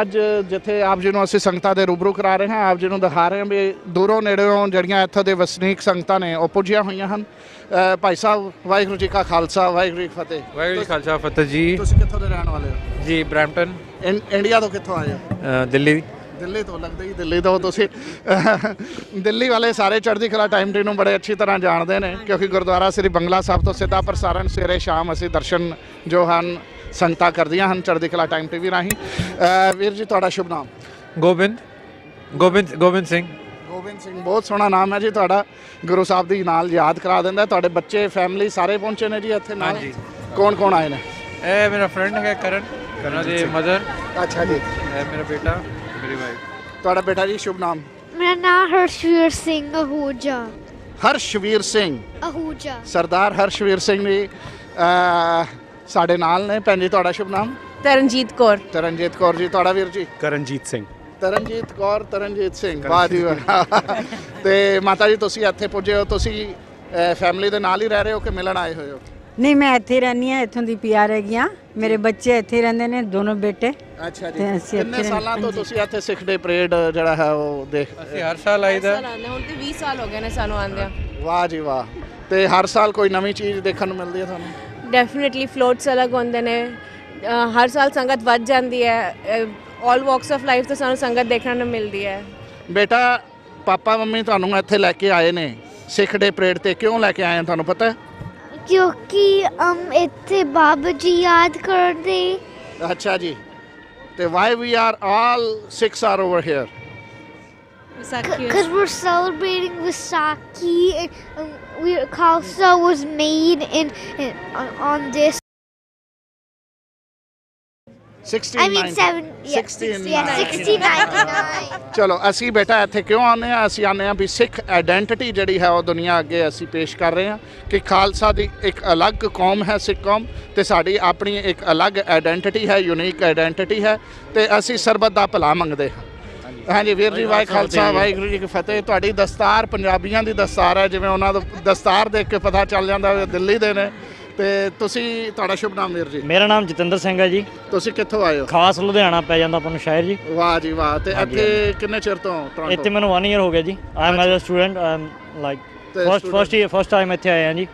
ਅੱਜ ਜਿੱਥੇ ਆਪ ਜੀ ਨੂੰ ਅਸੀਂ ਸੰਗਤਾਂ ਦੇ ਰੂਬਰੂ ਕਰਾ ਰਹੇ ਹਾਂ ਆਪ ਜੀ ਨੂੰ ਦਿਖਾ ਰਹੇ ਹਾਂ ਵੀ ਦੂਰੋਂ ਨੇੜਿਓਂ ਜਿਹੜੀਆਂ ਇੱਥੋਂ ਦੇ ਵਸਨੀਕ ਸੰਗਤਾਂ ਨੇ ਉਹ ਪੁੱਜੀਆਂ ਹੋਈਆਂ ਹਨ। ਭਾਈ ਸਾਹਿਬ ਵਾਹਿਗੁਰੂ ਜੀ ਕਾ ਖਾਲਸਾ ਵਾਹਿਗੁਰੂ ਜੀ ਫਤਿਹ। ਵਾਹਿਗੁਰੂ ਜੀ ਖਾਲਸਾ ਫਤਿਹ ਜੀ। ਤੁਸੀਂ ਕਿੱਥੋਂ ਦੇ ਰਹਿਣ ਵਾਲੇ ਹੋ? ਜੀ ਬ੍ਰੈਂਪਟਨ। ਇੰਡੀਆ ਤੋਂ ਕਿੱਥੋਂ ਆਏ ਹੋ? ਦਿੱਲੀ। ਦਿੱਲੀ ਤੋਂ ਲੱਗਦਾ ਹੀ ਦਿੱਲੀ ਤੋਂ ਤੁਸੀਂ ਦਿੱਲੀ ਵਾਲੇ ਸਾਰੇ ਚੜ੍ਹਦੀ ਕਲਾ ਟਾਈਮ ਟੀ ਨੂੰ ਬੜੇ ਅੱਛੀ ਤਰ੍ਹਾਂ ਜਾਣਦੇ ਨੇ ਕਿਉਂਕਿ ਗੁਰਦੁਆਰਾ ਸ੍ਰੀ ਬੰਗਲਾ ਸਾਹਿਬ ਤੋਂ ਸਿੱਧਾ ਪ੍ਰਸਾਰਣ ਸਵੇਰੇ ਸ਼ਾਮ ਅਸੀਂ ਦਰਸ਼ਨ ਜੋ ਹਨ ਸੰਗਤਾਂ ਕਰਦੀਆਂ ਹਨ ਚੜ੍ਹਦੀ ਕਲਾ ਟਾਈਮ ਟੀਵੀ ਰਾਹੀਂ। ਵੀਰ ਜੀ ਤੁਹਾਡਾ ਸ਼ੁਭ ਨਾਮ? ਗੋਬਿੰਦ ਗੋਬਿੰਦ ਗੋਬਿੰਦ ਸਿੰਘ। ਗੋਬਿੰਦ ਸਿੰਘ ਬਹੁਤ ਸੋਹਣਾ ਨਾਮ ਹੈ ਜੀ ਤੁਹਾਡਾ। ਗੁਰੂ ਸਾਹਿਬ ਦੀ ਨਾਲ ਯਾਦ ਕਰਾ ਦਿੰਦਾ ਤੁਹਾਡੇ ਬੱਚੇ ਫੈਮਿਲੀ ਸਾਰੇ ਪਹੁੰਚੇ ਨੇ ਜੀ ਇੱਥੇ ਨਾਲ? ਹਾਂਜੀ। ਕੌਣ ਕੌਣ ਆਏ ਨੇ? ਇਹ ਮੇਰਾ ਫਰੈਂਡ ਹੈਗਾ ਕਰਨ ਕਰਨ ਦੇ ਮਦਰ ਅੱਛਾ ਜੀ। ਇਹ ਮੇਰਾ ਬੇਟਾ। ਮੇਰੀ ਵਾਈਫ ਤੁਹਾਡਾ ਬੇਟਾ ਜੀ ਸ਼ੁਭ ਨਾਮ? ਮੇਰਾ ਨਾਮ ਹਰਸ਼ਵੀਰ ਸਿੰਘ ਅਹੂਜਾ। ਹਰਸ਼ਵੀਰ ਸਿੰਘ। ਅਹੂਜਾ। ਸਰਦਾਰ ਹਰਸ਼ਵੀਰ ਸਿੰਘ ਜੀ ਸਾਡੇ ਨਾਲ ਨੇ। ਭੈਣ ਜੀ ਤੁਹਾਡਾ ਸ਼ੁਭ ਨਾਮ? ਤਰਨਜੀਤ ਕੌਰ। ਤਰਨਜੀਤ ਕੌਰ ਜੀ ਤੁਹਾਡਾ ਵੀਰ ਜੀ? ਕਰਨਜੀਤ ਸਿੰਘ। ਤਰਨਜੀਤ ਕੌਰ ਤਰਨਜੀਤ ਸਿੰਘ। ਵਾਹ ਜੀ ਵਾਹ। ਤੇ ਮਾਤਾ ਜੀ ਤੁਸੀਂ ਇੱਥੇ ਪੁੱਜੇ ਹੋ। ਤੁਸੀਂ ਫੈਮਿਲੀ ਦੇ ਨਾਲ ਹੀ ਰਹਿ ਰਹੇ ਹੋ ਕਿ ਮਿਲਣ ਆਏ ਹੋਏ ਹੋ? ਨਹੀਂ ਮੈਂ ਇੱਥੇ ਰਹਿੰਦੀ ਹਾਂ ਇੱਥੋਂ ਦੀ ਪੀਆਰ ਹੈਗੀ ਹਾਂ। ਮੇਰੇ ਬੱਚੇ ਇੱਥੇ ਰਹਿੰਦੇ ਨੇ ਦੋਨੋਂ ਬੇਟੇ। ਅੱਛਾ ਜੀ। ਤੇ ਅਸੀਂ ਕਿੰਨੇ ਇੱਥੇ ਸਾਲਾਂ ਤੋਂ ਤੁਸੀਂ ਇੱਥੇ ਸਿੱਖ ਡੇ ਪਰੇਡ ਜਿਹੜਾ ਹੈ ਉਹ ਦੇਖ ਅਸੀਂ ਹਰ ਸਾਲ ਆਈਦਾ ਹੁਣ ਤੇ 20 ਸਾਲ ਹੋ ਗਏ ਨੇ ਸਾਨੂੰ ਆਂਦਿਆਂ ਵਾਹ ਜੀ ਵਾਹ। ਤੇ ਹਰ ਸਾਲ ਕੋਈ ਨਵੀਂ ਚੀਜ਼ ਦੇਖਣ ਨੂੰ ਮਿਲਦੀ ਹੈ ਤੁਹਾਨੂੰ? ਡੈਫੀਨਿਟਲੀ ਫਲੋਟਸ ਅਲੱਗ ਹੁੰਦੇ ਨੇ। ਅ, ਹਰ ਸਾਲ ਸੰਗਤ ਵੱਧ ਜਾਂਦੀ ਹੈ। ਆਲ ਵਾਕਸ ਆਫ ਲਾਈਫ ਤੋਂ ਸਾਨੂੰ ਸੰਗਤ ਦੇਖਣ ਨੂੰ ਮਿਲਦੀ ਹੈ। ਬੇਟਾ ਪਾਪਾ ਮੰਮੀ ਤੁਹਾਨੂੰ ਇੱਥੇ ਲੈ ਕੇ ਆਏ ਨੇ ਸਿੱਖ ਡੇ ਪਰੇਡ ਤੇ। ਕਿਉਂ ਲੈ ਕੇ ਆਏ ਆ ਤੁਹਾਨੂੰ ਪਤਾ ਹੈ? ਕਿਉਂਕਿ ਅਮ ਇੱਥੇ ਬਾਬਾ ਜੀ ਯਾਦ ਕਰਦੇ ਅੱਛਾ ਜੀ ਤੇ why we are all six are over here because we're celebrating Visakhi and um, we Khalsa was made in, in on, on this 16 I mean seven yeah, 16 yeah, 1699 ਚਲੋ ਅਸੀਂ ਬੇਟਾ ਇੱਥੇ ਕਿਉਂ ਆਨੇ ਆ ਅਸੀਂ ਆਨੇ ਆ ਵੀ ਸਿੱਖ ਆਇਡੈਂਟੀਟੀ ਜਿਹੜੀ ਹੈ ਉਹ ਦੁਨੀਆ ਅੱਗੇ ਅਸੀਂ ਪੇਸ਼ ਕਰ ਰਹੇ ਹਾਂ ਕਿ ਖਾਲਸਾ ਦੀ ਇੱਕ ਅਲੱਗ ਕੌਮ ਹੈ ਸਿੱਖ ਕੌਮ ਤੇ ਸਾਡੀ ਆਪਣੀ ਇੱਕ ਅਲੱਗ ਆਇਡੈਂਟੀਟੀ ਹੈ ਯੂਨੀਕ ਆਇਡੈਂਟੀਟੀ ਹੈ ਤੇ ਅਸੀਂ ਸਰਬੱਤ ਦਾ ਭਲਾ ਮੰਗਦੇ ਹਾਂ ਹਾਂਜੀ ਵੀਰ ਜੀ ਵਾਹਿ ਖਾਲਸਾ ਵਾਹਿਗੁਰੂ ਜੀ ਕੀ ਫਤਿਹ ਤੁਹਾਡੀ ਦਸਤਾਰ ਪੰਜਾਬੀਆਂ ਦੀ ਦਸਤਾਰ ਹੈ ਜਿਵੇਂ ਉਹਨਾਂ ਦਾ ਦਸਤਾਰ ਦੇਖ ਕੇ ਪਤਾ ਚੱਲ ਜਾਂਦਾ ਦਿੱਲੀ ਦੇ ਨੇ ਤੇ ਤੁਸੀਂ ਤੁਹਾਡਾ ਸ਼ੁਭ ਨਾਮ ਵੀਰ ਜੀ? ਮੇਰਾ ਨਾਮ ਜਤਿੰਦਰ ਸਿੰਘ ਹੈ ਜੀ। ਤੁਸੀਂ ਕਿੱਥੋਂ ਆਏ ਹੋ? ਖਾਸ ਲੁਧਿਆਣਾ ਪੈ ਜਾਂਦਾ ਆਪਾਂ ਨੂੰ ਸ਼ਹਿਰ ਜੀ। ਵਾਹ ਜੀ ਵਾਹ ਤੇ ਇੱਥੇ ਕਿੰਨੇ ਚਿਰ ਤੋਂ ਟੋਰਾਂਟੋ ਇੱਥੇ ਮੈਨੂੰ 1 ਇਅਰ ਹੋ ਗਿਆ ਜੀ। I am as a student I am like first first year first time ਇੱਥੇ ਹਾਂ ਜੀ।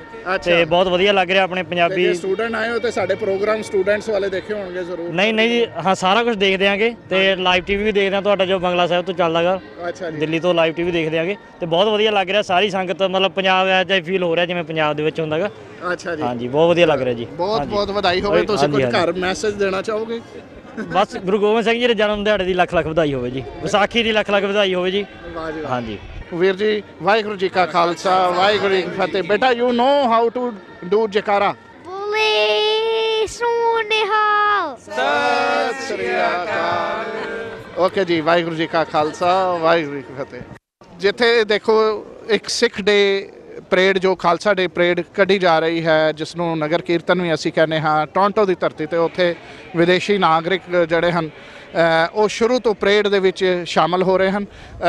ਤੇ ਬਹੁਤ ਵਧੀਆ ਲੱਗ ਰਿਹਾ ਆਪਣੇ ਪੰਜਾਬੀ ਸਟੂਡੈਂਟ ਆਏ ਹੋ ਤੇ ਸਾਡੇ ਪ੍ਰੋਗਰਾਮ ਸਟੂਡੈਂਟਸ ਵਾਲੇ ਦੇਖੇ ਹੋਣਗੇ ਜ਼ਰੂਰ। ਨਹੀਂ ਨਹੀਂ ਜੀ ਹਾਂ ਸਾਰਾ ਕੁਝ ਦੇਖਦੇ ਆਂਗੇ ਤੇ ਲਾਈਵ ਟੀਵੀ ਵੀ ਦੇਖਦੇ ਆ ਤੁਹਾਡਾ ਜੋ ਬੰਗਲਾ ਸਾਹਿਬ ਤੋਂ ਚੱਲਦਾਗਾ ਅੱਛਾ ਜੀ। ਦਿੱਲੀ ਤੋਂ ਲਾਈਵ ਟੀਵੀ ਦੇਖਦੇ ਆਂਗੇ ਤੇ ਬਹੁਤ ਵਧੀਆ ਲੱਗ ਰਿਹਾ ਸਾਰੀ ਸੰਗਤ ਮਤਲਬ ਪੰਜਾਬ ਐ ਜਿਹਾ ਫੀਲ ਹੋ ਰਿਹਾ ਜਿਵੇਂ ਪੰਜਾਬ ਦੇ ਵਿੱਚ ਹੁੰਦਾਗਾ ਅੱਛਾ ਜੀ। ਹਾਂਜੀ ਬਹੁਤ ਵਧੀਆ ਲੱਗ ਰਿਹਾ ਜੀ। ਬਹੁਤ। ਬਹੁਤ ਵਧਾਈ ਹੋਵੇ ਤੁਸੀਂ ਕੁਝ। ਘਰ ਮੈਸੇਜ ਦੇਣਾ ਚਾਹੋਗੇ? ਬਸ ਗੁਰੂ ਗੋਬਿੰਦ ਸਿੰਘ ਜੀ ਦੇ ਜਨਮ ਦਿਹਾੜੇ ਦੀ ਲੱਖ ਲੱਖ ਵਧਾਈ ਹੋਵੇ ਜੀ। ਵਿਸਾਖੀ ਦੀ ਲੱਖ ਲੱਖ ਵਧਾਈ ਹੋਵੇ ਜੀ। ਹਾਂਜੀ। ਵੀਰ ਜੀ ਵਾਹਿਗੁਰੂ ਜੀ ਕਾ ਖਾਲਸਾ ਵਾਹਿਗੁਰੂ ਜੀ ਕੀ ਫਤਿਹ। ਬੇਟਾ you know how to do ਜਕਾਰਾ। Bole Sonehal Sat Sri Akal. Okay ਜੀ ਵਾਹਿਗੁਰੂ ਜੀ ਕਾ ਖਾਲਸਾ ਵਾਹਿਗੁਰੂ ਜੀ ਕੀ ਫਤਿਹ। ਜਿੱਥੇ ਦੇਖੋ ਇੱਕ ਸਿੱਖ ਡੇ ਪਰੇਡ ਜੋ ਖਾਲਸਾ ਡੇ ਪਰੇਡ ਕੱਢੀ ਜਾ ਰਹੀ ਹੈ ਜਿਸ ਨੂੰ ਨਗਰ ਕੀਰਤਨ ਵੀ ਅਸੀਂ ਕਹਿੰਦੇ ਹਾਂ ਟੋਰਾਂਟੋ ਦੀ ਧਰਤੀ ਤੇ ਉੱਥੇ ਵਿਦੇਸ਼ੀ ਨਾਗਰਿਕ ਜਿਹੜੇ ਹਨ ਉਹ ਸ਼ੁਰੂ ਤੋਂ ਪਰੇਡ ਦੇ ਵਿੱਚ ਸ਼ਾਮਲ ਹੋ ਰਹੇ ਹਨ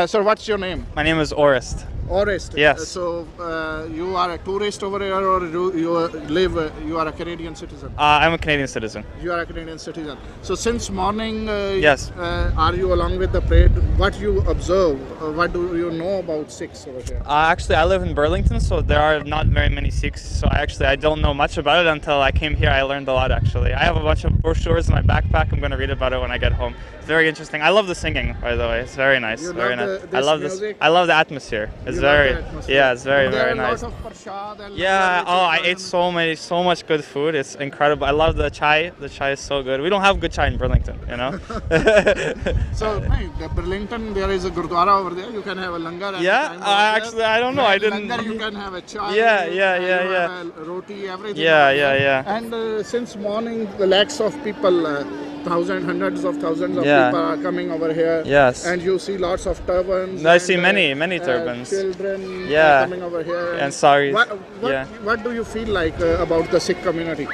sir what's your name My name is Orest. Orest. Yes. So uh, you are a tourist over here, or you, you live? Uh, you are a Canadian citizen. Uh, I'm a Canadian citizen. You are a Canadian citizen. So since morning, uh, Yes. uh, are you along with the parade? What you observe? Uh, what do you know about Sikhs over here? Uh, actually, I live in Burlington, so there are not very many Sikhs. So I actually I don't know much about it until I came here. I learned a lot actually. I have a bunch of brochures in my backpack. I'm going to read about it when I get home. It's very interesting. I love the singing, by the way. It's very nice. You very love nice. the- I love this. I love the atmosphere. It's Love very atmosphere. yeah. It's very There very nice. lots of prasad and Yeah. Oh, I ate so many, so much good food. It's incredible. I love the chai. The chai is so good. We don't have good chai in Burlington, you know. So no, the Burlington, there is a gurdwara over there. You can have a langar. Yeah, uh, actually, I don't know. I didn't- Langar, you can have a chai. Yeah, yeah, yeah, yeah. Roti, everything. Yeah, yeah, yeah. And uh, since morning, the lakhs of people, uh, thousands, hundreds of thousands of Yeah. people are coming over here. Yes. And you see lots of turbans. I and, see uh, many, many uh, turbans. children Yeah. coming over here. And saris. What, what, Yeah. what do you feel like uh, about the Sikh community?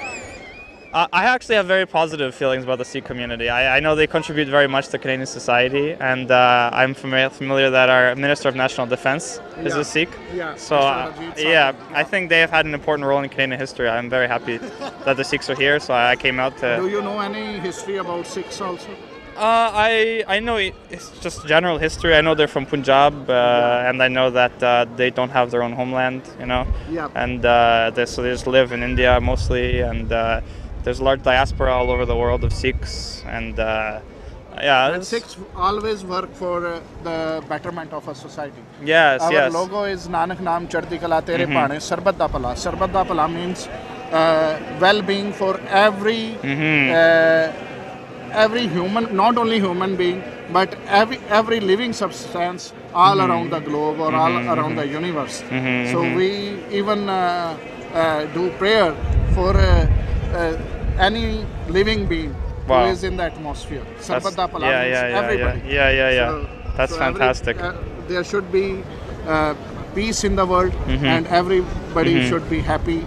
I actually have very positive feelings about the Sikh community. I, I know they contribute very much to Canadian society, and uh, I'm familiar, familiar that our Minister of National Defense is Yeah. a Sikh. Yeah, So, uh, yeah, I think they have had an important role in Canadian history. I'm very happy that the Sikhs are here, so I came out to. Do you know any history about Sikhs also? Uh, I I know it's just general history. I know they're from Punjab, uh, and I know that uh, they don't have their own homeland. You know, Yeah. and uh, they, so they just live in India mostly, and uh, there's a large diaspora all over the world of Sikhs, and uh, yeah, And Sikhs always work for uh, the betterment of a society. Yes, Our yes. logo is Nanak Naam Chaddi Kala Tere Mhm. Paane Sarbat da Pala. Sarbat da Pala means uh, well-being for every Mhm. uh, every human, not only human being, but every every living substance all Mhm. around the globe or all around mhm. the universe. Mhm, So we even uh, uh, do prayer for any living being Wow. who is in the atmosphere. Sarbat yeah, yeah, yeah, everybody. yeah, yeah, yeah. So- That's so every- fantastic. uh, there should be uh, peace in the world Mhm. and everybody Mhm. should be happy.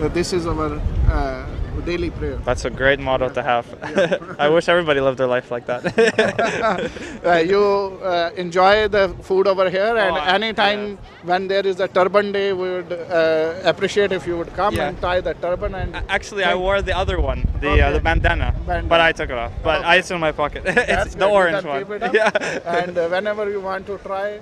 Uh, this is our uh, daily prayer. That's a great motto to have. I wish everybody lived their life like that. uh, you uh, enjoy the food over here, and Oh, anytime when there is a turban day, we would uh, appreciate if you would come Yeah. and tie the turban. And Actually, I wore the other one, the uh, Okay. the bandana, Bandana. but I took it off. But I it's in my pocket. That's it's the good. Orange one. keep it up. Yeah. and uh, whenever you want to try.